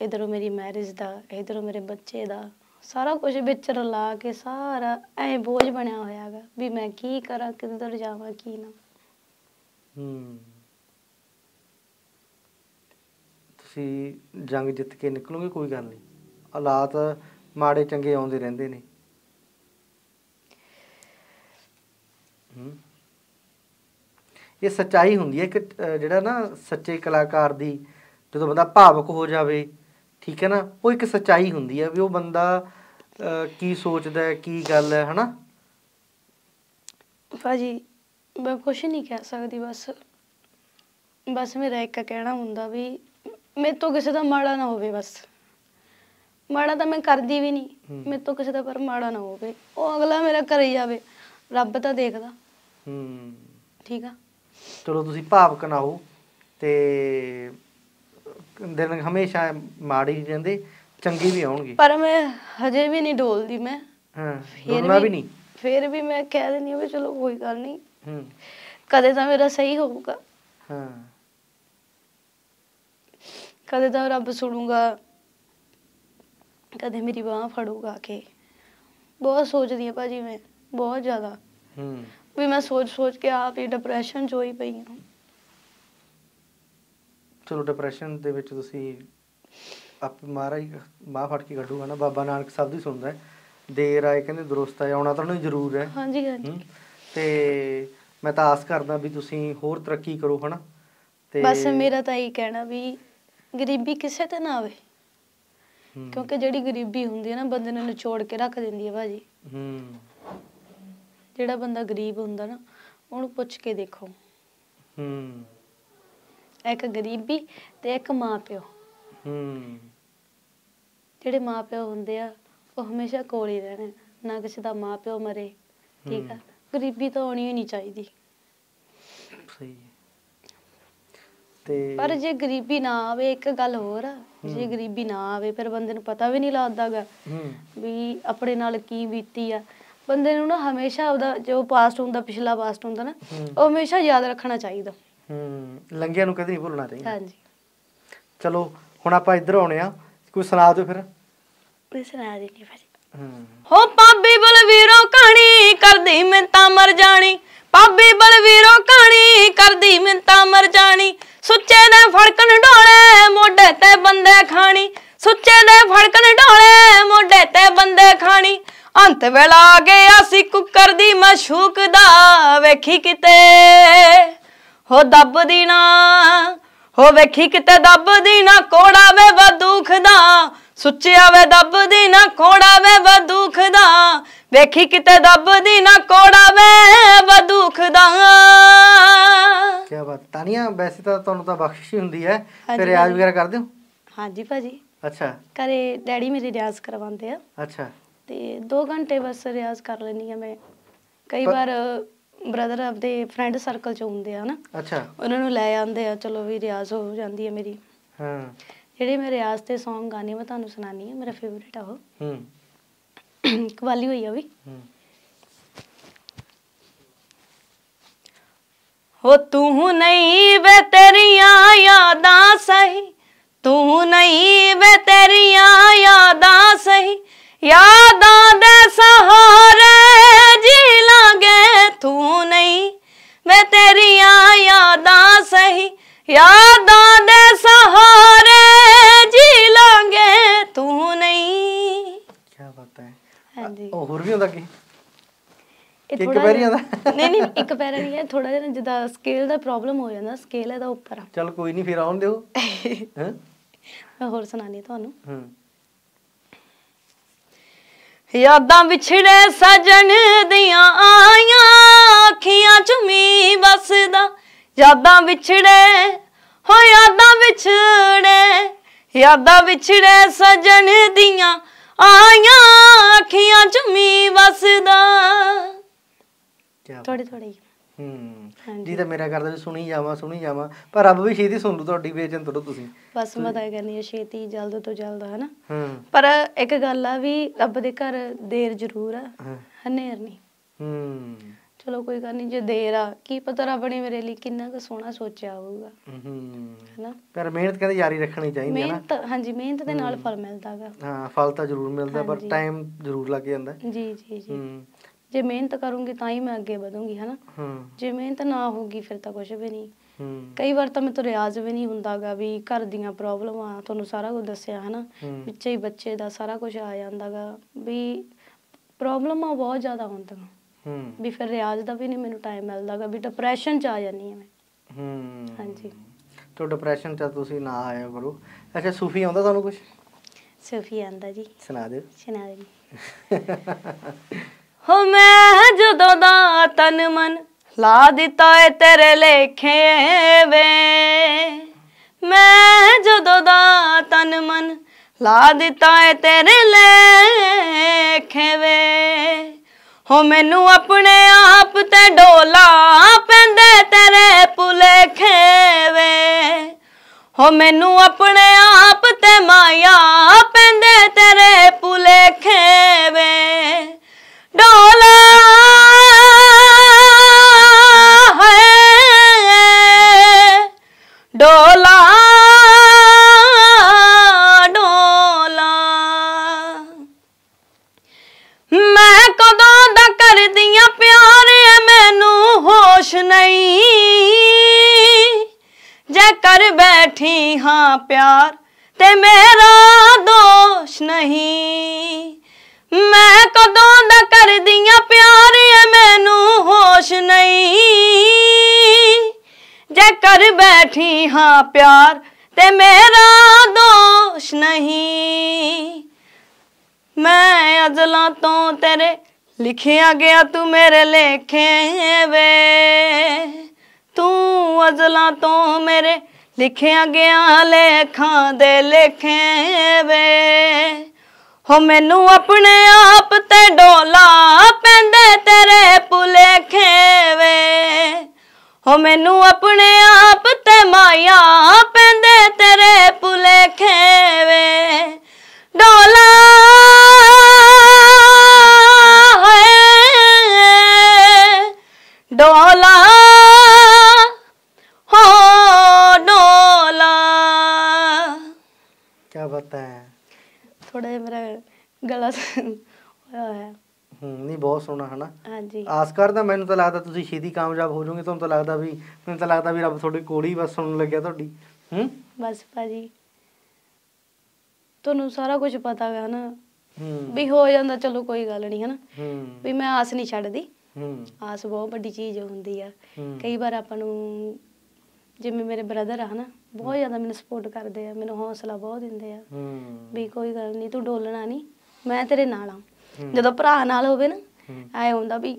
ਇਧਰੋਂ ਮੇਰੀ ਮੈਰਿਜ ਦਾ, ਇਧਰੋਂ ਮੇਰੇ ਬੱਚੇ ਦਾ, ਸਾਰਾ ਕੁਝ ਵਿੱਚ ਰਲਾ ਕੇ ਸਾਰਾ ਐ ਬੋਝ ਬਣਿਆ ਹੋਇਆ ਹੈਗਾ ਵੀ ਮੈਂ ਕੀ ਕਰਾਂ, ਕਿੱਧਰ ਜਾਵਾਂ, ਕੀ ਨਾ। ਹੂੰ। ਤੁਸੀਂ ਜੰਗ ਜਿੱਤ ਕੇ ਨਿਕਲੋਗੇ, ਕੋਈ ਗੱਲ ਨਹੀਂ। ਹਾਲਾਤ ਮਾੜੇ ਚੰਗੇ ਆਉਂਦੇ ਰਹਿੰਦੇ ਨੇ। ਹੂੰ। ਇਹ ਸੱਚਾਈ ਹੁੰਦੀ ਹੈ ਕਿ ਜਿਹੜਾ ਨਾ ਸੱਚੇ ਕਲਾਕਾਰ ਦੀ ਜਦੋਂ ਬੰਦਾ ਭਾਵਕ ਹੋ ਜਾਵੇ ਠੀਕ ਹੈ ਨਾ? ਉਹ ਇੱਕ ਸੱਚਾਈ ਹੁੰਦੀ ਹੈ ਵੀ ਉਹ ਬੰਦਾ ਕੀ ਸੋਚਦਾ ਹੈ ਕੀ ਗੱਲ ਹੈ ਹਨਾ? ਭਾਜੀ ਮੈਂ ਕੁਛ ਨਹੀਂ ਕਹਿ ਸਕਦੀ ਬਸ ਬਸ ਮੇਰਾ ਇੱਕ ਕਹਿਣਾ ਹੁੰਦਾ ਵੀ ਮੇਰੇ ਤੋਂ ਕਿਸੇ ਦਾ ਮਾੜਾ ਨਾ ਹੋਵੇ ਬਸ। ਮਾੜਾ ਤਾਂ ਮੈਂ ਕਰਦੀ ਵੀ ਨਹੀਂ। ਮੇਰੇ ਤੋਂ ਕਿਸੇ ਦਾ ਪਰ ਮਾੜਾ ਨਾ ਹੋਵੇ। ਉਹ ਅਗਲਾ ਮੇਰਾ ਕਰੀ ਜਾਵੇ ਰੱਬ ਤਾਂ ਦੇਖਦਾ। ਹੂੰ। ਠੀਕ ਆ? ਚਲੋ ਤੁਸੀਂ ਭਾਵਕ ਨਾ ਹੋ ਤੇ ਦਿਨ ਹਮੇਸ਼ਾ ਮਾੜੇ ਹੀ ਰਹਿੰਦੇ ਚੰਗੇ ਵੀ ਆਉਣਗੇ। ਪਰ ਮੈਂ ਹਜੇ ਵੀ ਨਹੀਂ ਡੋਲਦੀ ਮੈਂ। ਹਾਂ ਡੋਲਣਾ ਵੀ ਨਹੀਂ। ਫਿਰ ਵੀ ਮੈਂ ਕਹਿ ਦਿੰਦੀ ਹਾਂ ਵੀ ਚਲੋ ਕੋਈ ਗੱਲ ਨਹੀਂ। ਹੂੰ। ਕਦੇ ਤਾਂ ਮੇਰਾ ਸਹੀ ਹੋਊਗਾ। ਹਾਂ। ਕਦੇ ਤਾਂ ਰੱਬ ਸੁਣੂਗਾ। ਕਦੇ ਮੇਰੀ ਬਾਹ ਫੜੂਗਾ ਕੇ। ਬਹੁਤ ਸੋਚਦੀ ਆ ਭਾਜੀ ਮੈਂ ਬਹੁਤ ਜ਼ਿਆਦਾ। ਹੂੰ। ਵੀ ਮੈਂ ਸੋਚ ਸੋਚ ਕੇ ਆਪ ਹੀ ਡਿਪਰੈਸ਼ਨ ਚ ਹੋਈ ਪਈ ਹਾਂ। ਚਲੋ ਡਿਪਰੈਸ਼ਨ ਦੇ ਵਿੱਚ ਤੁਸੀਂ ਆਪ ਮਹਾਰਾਜ ਬਾਹ ਫੜ ਕੇ ਕੱਢੂਗਾ ਨਾ ਬਾਬਾ ਨਾਨਕ ਸਭ ਦੀ ਸੁਣਦਾ ਹੈ। ਦੇਰ ਆਏ ਕਹਿੰਦੇ ਦਰੁਸਤ ਆਏ ਆਉਣਾ ਤਾਂ ਉਹਨੂੰ ਜ਼ਰੂਰ ਹੈ। ਹਾਂਜੀ ਹਾਂਜੀ। ਹੂੰ ਤੇ ਮੈਂ ਤਾਂ ਆਸ ਕਰਦਾ ਵੀ ਤੁਸੀਂ ਹੋਰ ਤਰੱਕੀ ਕਰੋ ਹਨਾ? ਤੇ ਬਸ ਮੇਰਾ ਤਾਂ ਇਹ ਕਹਿਣਾ ਵੀ ਗਰੀਬੀ ਕਿਸੇ ਤੇ ਨਾ ਆਵੇ। ਹੂੰ, ਕਿਉਂਕਿ ਜਿਹੜੀ ਗਰੀਬੀ ਹੁੰਦੀ ਹੈ ਨਾ ਬੰਦੇ ਨੂੰ ਨਿਚੋੜ ਕੇ ਰੱਖ ਦਿੰਦੀ ਹੈ ਭਾਜੀ। ਹੂੰ। ਜਿਹੜਾ ਬੰਦਾ ਗਰੀਬ ਹੁੰਦਾ ਨਾ ਉਹਨੂੰ ਪੁੱਛ ਕੇ ਦੇਖੋ। ਹੂੰ। ਇੱਕ ਗਰੀਬੀ ਤੇ ਇੱਕ ਮਾਪਿਓ। ਹੂੰ। ਜਿਹੜੇ ਮਾਪਿਓ ਹੁੰਦੇ ਆ ਉਹ ਹਮੇਸ਼ਾ ਕੋਲ ਹੀ ਰਹਿਣੇ ਨਾ ਕਿਸੇ ਦਾ ਮਾਪਿਓ ਮਰੇ ਠੀਕ ਆ। ਗਰੀਬੀ ਤਾਂ ਆਉਣੀ ਹੀ ਨਹੀਂ ਚਾਹੀਦੀ। ਸਹੀ ਹੈ। ਤੇ ਪਰ ਜੇ ਗਰੀਬੀ ਨਾ ਆਵੇ ਇੱਕ ਗੱਲ ਹੋਰ ਆ ਜੇ ਗਰੀਬੀ ਨਾ ਆਵੇ ਫਿਰ ਬੰਦੇ ਨੂੰ ਪਤਾ ਵੀ ਨਹੀਂ ਲੱਗਦਾਗਾ ਹੂੰ। ਵੀ ਆਪਣੇ ਨਾਲ ਕੀ ਬੀਤੀ ਆ। ਬੰਦੇ ਨੂੰ ਨਾ ਹਮੇਸ਼ਾ ਉਹਦਾ ਜੋ ਪਾਸਟ ਹੁੰਦਾ ਪਿਛਲਾ ਪਾਸਟ ਹੁੰਦਾ ਨਾ ਉਹ ਹਮੇਸ਼ਾ ਯਾਦ ਰੱਖਣਾ ਚਾਹੀਦਾ। ਹੂੰ ਲੰਘਿਆਂ ਨੂੰ ਕਦੇ ਨਹੀਂ ਭੁੱਲਣਾ ਚਾਹੀਦਾ। ਹਾਂਜੀ। ਚਲੋ ਹੁਣ ਆਪਾਂ ਇੱਧਰ ਆਉਣੇ ਆ। ਕੋਈ ਸੁਣਾ ਦਿਓ ਫਿਰ। ਮੈਂ ਸੁਣਾ ਦੇਣੀ ਭਾਜੀ। ਹੂੰ। ਹੋ ਪਾਬੀ ਬਲਵੀਰੋ ਕਹਾਣੀ ਕਰਦੀ ਮਿੰਤਾ ਮਰ ਜਾਣੀ। ਪਾਬੀ ਬਲਵੀਰੋ ਕਹਾਣੀ ਕਰਦੀ ਮਿੰਤਾ ਮਰ ਜਾਣੀ। ਸੁੱਚੇ ਦੇ ਫੜਕਣ ਢੋਲੇ ਮੋਢੇ ਤੇ ਬੰਦੇ ਖਾਣੀ। ਸੁੱਚੇ ਦੇ ਫੜਕਣ ਢੋਲੇ ਮੋਢੇ ਤੇ ਬੰਦੇ ਖਾਣੀ। ਅੰਤ ਵੇਲਾ ਆ ਗਿਆ ਸੀ ਕੁੱਕਰ ਦੀ ਮਸ਼ੂਕ ਦਾ ਵੇਖੀ ਕਿਤੇ। ਹੋ ਦੱਬਦੀ ਨਾ ਹੋ ਵੇਖੀ ਕਿਤੇ ਦੱਬਦੀ ਨਾ ਕੋੜਾ ਵੇ ਬਦੂਖ ਦਾ ਸੁੱਚਿਆ ਵੇ ਦੱਬਦੀ ਨਾ ਕੋੜਾ ਵੇ ਬਦੂਖ ਦਾ ਵੇਖੀ ਕਿਤੇ ਦੱਬਦੀ ਨਾ ਕੋੜਾ ਵੇ ਬਦੂਖ ਦਾ ਕੀ ਬਾਤ ਤਾਨੀਆਂ ਵੈਸੇ ਤਾਂ ਤੁਹਾਨੂੰ ਤਾਂ ਬਖਸ਼ਿਸ਼ ਹੀ ਹੁੰਦੀ ਹੈ। ਫਿਰ ਰਿਆਜ਼। ਵਗੈਰਾ ਕਰਦੇ ਹੋ? ਹਾਂਜੀ ਭਾਜੀ। ਅੱਛਾ। ਘਰੇ ਡੈਡੀ ਮੇਰੇ ਰਿਆਜ਼ ਕਰਵਾਉਂਦੇ ਆ। ਅੱਛਾ। ਤੇ 2 ਘੰਟੇ ਬਸ ਰਿਆਜ਼ ਕਰ ਲੈਣੀ ਆ ਮੈਂ। ਕਈ ਵਾਰ ਬ੍ਰਦਰ ਆਪਦੇ ਫਰੈਂਡ ਸਰਕਲ ਚ ਹੁੰਦੇ ਆ ਨਾ। ਅੱਛਾ। ਉਹਨਾਂ ਨੂੰ ਲੈ ਆਉਂਦੇ ਆ ਚਲੋ ਵੀ ਰਿਆਜ਼ ਹੋ ਜਾਂਦੀ ਹੈ ਮੇਰੀ। ਹਾਂ। ਜਿਹੜੇ ਮੈਂ ਰਿਆਜ਼ ਤੇ Song ਗਾਣੇ ਮੈਂ ਤੁਹਾਨੂੰ ਸੁਣਾਨੀ ਆ ਮੇਰਾ ਫੇਵਰਿਟ ਆ ਉਹ। ਹੂੰ। ਕਵਾਲੀ ਹੋਈ ਆ ਵੀ। ਹੂੰ। ਹੋ ਤੂੰ ਨਹੀਂ ਵੇ ਤੇਰੀਆਂ ਯਾਦਾਂ ਸਹੀ ਤੂੰ ਨਹੀਂ ਵੇ ਤੇਰੀਆਂ ਯਾਦਾਂ ਸਹੀ ਯਾਦਾਂ ਦੇ ਸਹਾਰੇ ਤੂੰ ਨਹੀਂ ਵੇ ਤੇਰੀਆਂ ਯਾਦਾਂ ਸਹੀ ਯਾਦਾਂ ਦੇ ਸਹਾਰੇ ਜੀ ਲਾਂਗੇ। ਤੂੰ ਨਹੀਂ। ਕੀ ਬਾਤ ਹੈ। ਹਾਂਜੀ। ਉਹ ਹੋਰ ਵੀ ਹੁੰਦਾ ਕੀ? ਇੱਕ ਥੋੜ੍ਹਾ ਪੈਰੀਆਂ ਜਿਹਾ- ਨਹੀਂ ਨਹੀਂ ਇੱਕ ਪੈਰਾ ਨਹੀਂ ਹੈ ਥੋੜਾ ਜਿਹਾ ਜਿੱਦਾਂ ਸਕੇਲ ਦਾ ਪ੍ਰੋਬਲਮ ਹੋ ਜਾਂਦਾ ਸਕੇਲ ਇਹਦਾ ਉੱਪਰ ਆ। ਚਲ ਕੋਈ ਨਹੀਂ ਫਿਰ ਆਉਣ ਦਿਓ। ਹਾਂ? ਮੈਂ ਹੋਰ ਸੁਣਾਣੀ ਤੁਹਾਨੂੰ। ਹੂੰ। ਯਾਦਾਂ ਵਿਛੜੇ ਸਜਣ ਦੀਆਂ ਆਈਆਂ ਅੱਖੀਆਂ ਚੁਮੀ ਵਸਦਾ। ਯਾਦਾਂ ਵਿਛੜੇ ਹੋ ਯਾਦਾਂ ਵਿਛੜੇ ਯਾਦਾਂ ਵਿਛੜੇ ਸਜਣ ਦੀਆਂ ਆਈਆਂ ਅੱਖੀਆਂ ਚੁਮੀ ਵਸਦਾ। ਥੋੜੀ ਥੋੜੀ ਹੂੰ। ਜੀ ਤਾਂ ਮੇਰਾ ਕਰਦਾ ਵੀ ਸੁਣੀ ਜਾਵਾਂ ਸੁਣੀ ਜਾਵਾਂ। ਪਰ ਰੱਬ ਵੀ ਛੇਤੀ ਸੁਣ ਲੂ ਤੁਹਾਡੀ ਬੇਚਨ ਤੋੜੋ ਤੁਸੀਂ। ਬਸ ਮਤਾ ਕਰਨੀ ਹੈ ਛੇਤੀ ਜਲਦ ਤੋਂ ਜਲਦ ਹੈ ਨਾ ਹੂੰ। ਪਰ ਇੱਕ ਗੱਲ ਆ ਵੀ ਰੱਬ ਦੇ ਘਰ ਦੇਰ ਜ਼ਰੂਰ ਆ। ਹਨੇਰ ਨਹੀਂ। ਹੂੰ। ਚਲੋ ਕੋਈ ਗੱਲ ਨਹੀਂ ਜੇ ਦੇਰ ਆ ਕੀ ਪਤਾ ਰੱਬ ਨੇ ਮੇਰੇ ਲਈ ਕਿੰਨਾ ਕੁ ਸੋਹਣਾ ਸੋਚਿਆ ਹੋਊਗਾ। ਹੂੰ। ਹੈਨਾ? ਪਰ ਮਿਹਨਤ ਕਹਿੰਦੇ ਜਾਰੀ ਰੱਖਣੀ ਚਾਹੀਦੀ ਹੈ ਨਾ। ਮਿਹਨਤ ਹਾਂਜੀ ਮਿਹਨਤ ਦੇ ਨਾਲ ਫਲ ਮਿਲਦਾਗਾ ਹਾਂ ਫਲ ਤਾਂ ਜ਼ਰੂਰ ਮਿਲਦਾ ਪਰ। ਟਾਈਮ ਜ਼ਰੂਰ ਲੱਗ ਜਾਂਦਾ। ਜੀ ਜੀ ਜੀ। ਹੂੰ। ਜੇ ਮਿਹਨਤ ਕਰੂੰਗੀ ਤਾਂ ਹੀ ਮੈਂ ਅੱਗੇ ਵਧੂੰਗੀ ਹੈਨਾ? ਜੇ ਮਿਹਨਤ ਨਾ ਹੋਊਗੀ ਫਿਰ ਤਾਂ ਕੁਝ ਵੀ ਨਹੀਂ। ਕਈ ਵਾਰ ਤਾਂ ਤੋਂ ਰਿਆਜ਼ ਵੀ ਨਹੀਂ ਹੁੰਦਾਗਾ ਵੀ ਘਰ ਦੀਆਂ ਪ੍ਰੋਬਲਮਾਂ ਤੁਹਾਨੂੰ ਸਾਰਾ ਕੁਝ ਦੱਸਿਆ ਹੈਨਾ? ਵਿੱਚੇ ਹੀ ਬੱਚੇ ਦਾ ਸਾਰਾ ਕੁਝ ਆ ਜਾਂਦਾਗਾ ਵੀ ਪ੍ਰੋਬਲਮਾਂ ਬਹੁਤ ਜ਼ਿਆਦਾ ਹੁੰਦੀਆਂ। ਹੂੰ। ਵੀ ਫਿਰ ਰਿਆਜ਼ ਦਾ ਵੀ ਨਹੀਂ ਮੈਨੂੰ ਟਾਈਮ ਮਿਲਦਾਗਾ ਵੀ ਡਿਪਰੈਸ਼ਨ ਚ ਆ ਜਾਂਦੀ ਹਾਂ ਮੈਂ। ਹੂੰ। ਹਾਂਜੀ। ਤੋ ਡਿਪਰੈਸ਼ਨ ਚ ਤੁਸੀਂ ਨਾ ਆਇਆ ਕਰੋ। ਅੱਛਾ ਸੂਫੀ ਆਉਂਦਾ ਤੁਹਾਨੂੰ ਕੁਝ ਸਫੀ ਆਂਦਾ ਜੀ। ਸੁਣਾ ਦਿਓ। ਸੁਣਾ ਦੇ ਹੋ ਮੈਂ ਜਦੋਂ ਦਾ ਤਨ ਮਨ ਲਾ ਦਿੱਤਾ ਏ ਤੇਰੇ ਲੇਖੇ ਵੇ। ਮੈਂ ਜਦੋਂ ਦਾ ਤਨ ਮਨ ਲਾ ਦਿੱਤਾ ਏ ਤੇਰੇ ਲੇਖੇ ਵੇ। ਹੋ ਮੈਨੂੰ ਆਪਣੇ ਆਪ ਤੇ ਡੋਲਾ ਪੈਂਦੇ ਤੇਰੇ ਭੁਲੇਖੇ ਵੇ। ਹੋ ਮੈਨੂੰ ਆਪਣੇ ਆਪ ਤੇ ਮਾਇਆ ਪੈਂਦੇ ਤੇਰੇ ਭੁਲੇਖੇ ਵੇ। ਡੋਲਾ ਹੈ। ਡੋਲਾ ਡੋਲਾ। ਮੈਂ ਕਦੋਂ ਦਾ ਕਰਦੀਆਂ ਪਿਆਰ ਏ ਮੈਨੂੰ ਹੋਸ਼ ਨਹੀਂ। ਜੇ ਕਰ ਬੈਠੀ ਹਾਂ ਪਿਆਰ, ਤੇ ਮੇਰਾ ਦੋਸ਼ ਨਹੀਂ। ਮੈਂ ਕਦੋਂ ਕਰਦੀਆਂ ਪਿਆਰ ਏ ਮੈਨੂੰ ਹੋਸ਼ ਨਹੀਂ। ਜੇ ਕਰ ਬੈਠੀ ਹਾਂ ਪਿਆਰ ਤੇ ਮੇਰਾ ਦੋਸ਼ ਨਹੀਂ। ਮੈਂ ਅਜ਼ਲਾਂ ਤੋਂ ਤੇਰੇ ਲਿਖਿਆ ਗਿਆ, ਤੂੰ ਮੇਰੇ ਲੇਖੇ ਵੇ। ਤੂੰ ਅਜ਼ਲਾਂ ਤੋਂ ਮੇਰੇ ਲਿਖਿਆ ਗਿਆ ਲੇਖਾਂ ਦੇ ਲੇਖੇ ਵੇ। ਹੋ ਮੈਨੂੰ ਆਪਣੇ ਆਪ ਤੇ ਡੋਲਾ ਪੈਂਦੇ ਤੇਰੇ ਪੁਲੇ ਖੇਵੇ। ਹੋ ਮੈਨੂੰ ਆਪਣੇ ਆਪ ਤੇ ਮਾਇਆ ਪੈਂਦੇ ਤੇਰੇ ਪੁਲੇਖੇ ਵੇ ਡੋਲਾ ਹੋ ਗਲਾ ਸ- ਹੋਇਆ ਹੋਇਆ। ਹੂੰ ਨਹੀਂ ਬਹੁਤ ਸੋਹਣਾ ਹਨਾ? ਹਾਂਜੀ। ਆਸ ਕਰਦਾ ਮੈਨੂੰ ਤਾਂ ਲੱਗਦਾ ਤੁਸੀਂ ਛੇਤੀ ਕਾਮਯਾਬ ਹੋ ਜਾਓਗੇ ਤੁਹਾਨੂੰ ਤਾਂ ਲੱਗਦਾ ਵੀ ਮੈਨੂੰ ਤਾਂ ਲੱਗਦਾ ਵੀ ਰੱਬ ਤੁਹਾਡੇ ਕੋਲ ਹੀ ਬਸ ਸੁਣਨ ਲੱਗਿਆ ਤੁਹਾਡੀ। ਹੂੰ? ਬਸ ਭਾਜੀ। ਤੁਹਾਨੂੰ ਸਾਰਾ ਕੁਝ ਪਤਾ ਹੈ ਨਾ ਹੂੰ। ਵੀ ਹੋ ਜਾਂਦਾ ਚਲੋ ਕੋਈ ਗੱਲ ਨਹੀਂ ਹਨਾ? ਹੂੰ। ਵੀ ਮੈਂ ਆਸ ਨਹੀਂ ਛੱਡਦੀ। ਹੂੰ। ਆਸ ਬਹੁਤ ਵੱਡੀ ਚੀਜ਼ ਹੁੰਦੀ ਆ। ਕਈ ਵਾਰ ਆਪਾਂ ਨੂੰ ਜਿਵੇਂ ਮੇਰੇ ਬ੍ਰਦਰ ਆ ਹਨਾ? ਬਹੁਤ ਜ਼ਿਆਦਾ ਮੈਨੂੰ ਸਪੋਰਟ ਕਰਦੇ ਆ ਮੈਨੂੰ ਹੌਸਲਾ ਬਹੁਤ ਦਿੰਦੇ ਆ। ਹੂੰ। ਵੀ ਕੋਈ ਗੱਲ ਨਹੀਂ ਤੂੰ ਡੋਲਣਾ ਨਹੀਂ। ਮੈਂ ਤੇਰੇ ਨਾਲ ਆ। ਹੂੰ। ਜਦੋਂ ਭਰਾ ਨਾਲ ਹੋਵੇ ਨਾ ਹੂੰ। ਐ ਹੁੰਦਾ ਵੀ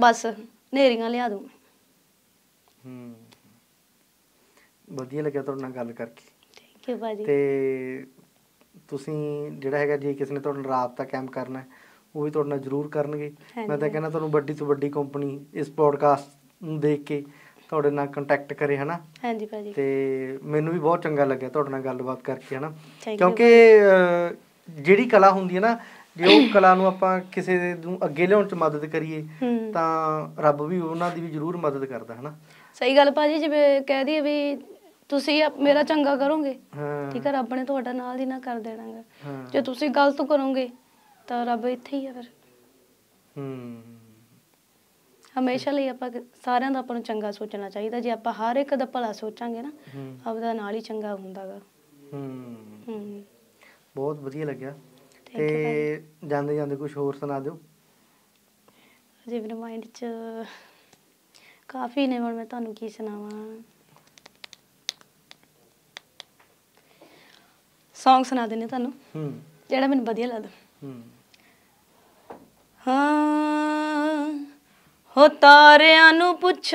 ਬਸ ਨੇਰੀਆਂ ਲਿਆ ਦੂੰ। ਹੂੰ। ਵਧੀਆ ਲੱਗਿਆ ਤੁਹਾਡੇ ਨਾਲ ਗੱਲ ਕਰਕੇ। ਥੈਂਕ ਯੂ ਭਾਜੀ। ਤੇ ਤੁਸੀਂ ਜਿਹੜਾ ਹੈਗਾ ਜੇ ਕਿਸੇ ਨੇ ਤੁਹਾਡੇ ਨਾਲ ਰਾਬਤਾ ਕਾਇਮ ਕਰਨਾ ਹੈ ਉਹ ਵੀ ਤੁਹਾਡੇ ਨਾਲ ਜ਼ਰੂਰ ਕਰਨਗੇ। ਮੈਂ ਤਾਂ। ਕਹਿੰਦਾ ਤੁਹਾਨੂੰ ਵੱਡੀ ਤੋਂ ਵੱਡੀ ਕੰਪਨੀ ਇਸ ਪੋਡਕਾਸਟ ਨੂੰ ਦੇਖ ਕੇ ਤੁਹਾਡੇ ਨਾਲ ਕੰਟੈਕਟ ਕਰੇ ਹਨਾ? ਹਾਂਜੀ ਭਾਜੀ। ਤੇ ਮੈਨੂੰ ਵੀ ਬਹੁਤ ਚੰਗਾ ਲੱਗਿਆ ਤੁਹਾਡੇ ਨਾਲ ਗੱਲਬਾਤ ਕਰਕੇ ਹਨਾ? ਕਿਉਂਕਿ ਜਿਹੜੀ ਕਲਾ ਹੁੰਦੀ ਹੈ ਨਾ ਜੇ ਉਹ ਕਲਾ ਨੂੰ ਆਪਾਂ ਕਿਸੇ ਦੇ ਨੂੰ ਅੱਗੇ ਲਿਆਉਣ ਚ ਮਦਦ ਕਰੀਏ ਹੂੰ। ਤਾਂ ਰੱਬ ਵੀ ਉਹਨਾਂ ਦੀ ਵੀ ਜ਼ਰੂਰ ਮਦਦ ਕਰਦਾ ਹਨਾ? ਸਹੀ ਗੱਲ ਭਾਜੀ ਜਿਵੇਂ ਕਹਿ ਦਈਏ ਵੀ ਤੁਸੀਂ ਮੇਰਾ ਚੰਗਾ ਕਰੋਗੇ ਹਾਂ। ਠੀਕ ਹੈ ਰੱਬ ਨੇ ਤੁਹਾਡਾ ਨਾਲ ਹੀ ਨਾ ਕਰ ਦੇਣਾਗਾ ਹਾਂ। ਜੇ ਤੁਸੀਂ ਗਲਤ ਕਰੋਗੇ ਤਾਂ ਰੱਬ ਇੱਥੇ ਹੀ ਆ ਫਿਰ। ਹੂੰ। ਹਮੇਸ਼ਾ ਲਈ ਆਪਾਂ ਸਾਰਿਆਂ ਦਾ ਆਪਾਂ ਨੂੰ ਚੰਗਾ ਸੋਚਣਾ ਚਾਹੀਦਾ ਜੇ ਆਪਾਂ ਹਰ ਇੱਕ ਦਾ ਭਲਾ ਸੋਚਾਂਗੇ ਨਾ ਹੂੰ। ਆਪਦਾ ਨਾਲ ਹੀ ਚੰਗਾ ਹੁੰਦਾਗਾ ਹੂੰ। ਹੂੰ। ਬਹੁਤ ਵਧੀਆ ਲੱਗਿਆ। ਤੇ ਜਾਂਦੇ ਜਾਂਦੇ ਕੁਝ ਹੋਰ ਸੁਣਾ ਦਿਓ। ਅਜੇ ਮੇਰੇ ਮਾਈਂਡ 'ਚ ਕਾਫੀ ਨੇ ਹੁਣ ਮੈਂ ਤੁਹਾਨੂੰ ਕੀ ਸੁਣਾਵਾਂ। Song ਸੁਣਾ ਦਿੰਨੇ ਤੁਹਾਨੂੰ। ਹੂੰ। ਜਿਹੜਾ ਮੈਨੂੰ ਵਧੀਆ ਲੱਗਦਾ। ਹੂੰ। ਹਾਂ ਹੋ ਤਾਰਿਆਂ ਨੂੰ ਪੁੱਛ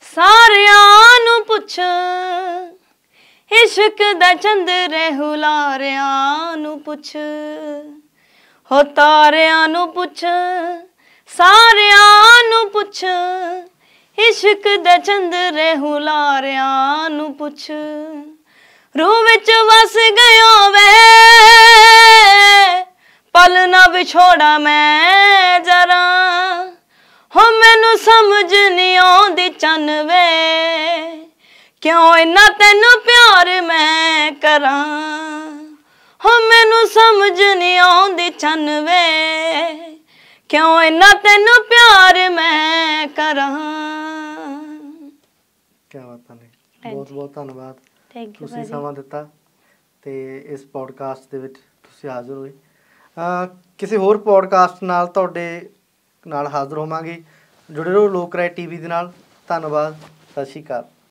ਸਾਰਿਆਂ ਨੂੰ ਪੁੱਛ। ਇਸ਼ਕ ਦਾ ਚੰਦਰੇ ਹੁਲਾਰਿਆਂ ਨੂੰ ਪੁੱਛ, ਹੋ ਤਾਰਿਆਂ ਨੂੰ ਪੁੱਛ, ਸਾਰਿਆਂ ਨੂੰ ਪੁੱਛ, ਇਸ਼ਕ ਦਾ ਚੰਦਰੇ ਹੁਲਾਰਿਆਂ ਨੂੰ ਪੁੱਛ। ਰੂਹ ਵਿੱਚ ਵਸ ਗਿਆ ਵੇ ਪਲ ਨਾ ਵਿਛੋੜਾ ਮੈਂ ਜਰਾ, ਹੋ ਮੈਨੂੰ ਸਮਝ ਨਹੀਂ ਆਉਂਦੀ ਚੰਨ ਵੇ। ਕਿਉਂ ਇੰਨਾ ਤੈਨੂੰ ਪਿਆਰ ਮੈਂ ਕਰਾਂ? ਹੋ ਮੈਨੂੰ ਸਮਝ ਨਹੀਂ ਆਉਂਦੀ ਚੰਨ ਵੇ ਕਿਉਂ ਇੰਨਾ ਤੈਨੂੰ ਪਿਆਰ ਮੈਂ ਕਰਾਂ? ਕੀ ਬਾਤਾਂ ਨੇ ਬਹੁਤ ਬਹੁਤ ਧੰਨਵਾਦ। ਥੈਂਕ ਯੂ ਤੁਸੀਂ ਸਮਾਂ ਦਿੱਤਾ ਤੇ ਇਸ ਪੋਡਕਾਸਟ ਦੇ ਵਿੱਚ ਤੁਸੀਂ ਹਾਜ਼ਰ ਹੋਏ। ਕਿਸੇ ਹੋਰ ਪੋਡਕਾਸਟ ਨਾਲ ਤੁਹਾਡੇ ਨਾਲ ਹਾਜ਼ਰ ਹੋਵਾਂਗੇ। ਜੁੜੇ ਰਹੋ ਲੋਕ ਰਾਏ ਟੀਵੀ ਦੇ ਨਾਲ। ਧੰਨਵਾਦ। ਸਤਿ ਸ਼੍ਰੀ ਅਕਾਲ।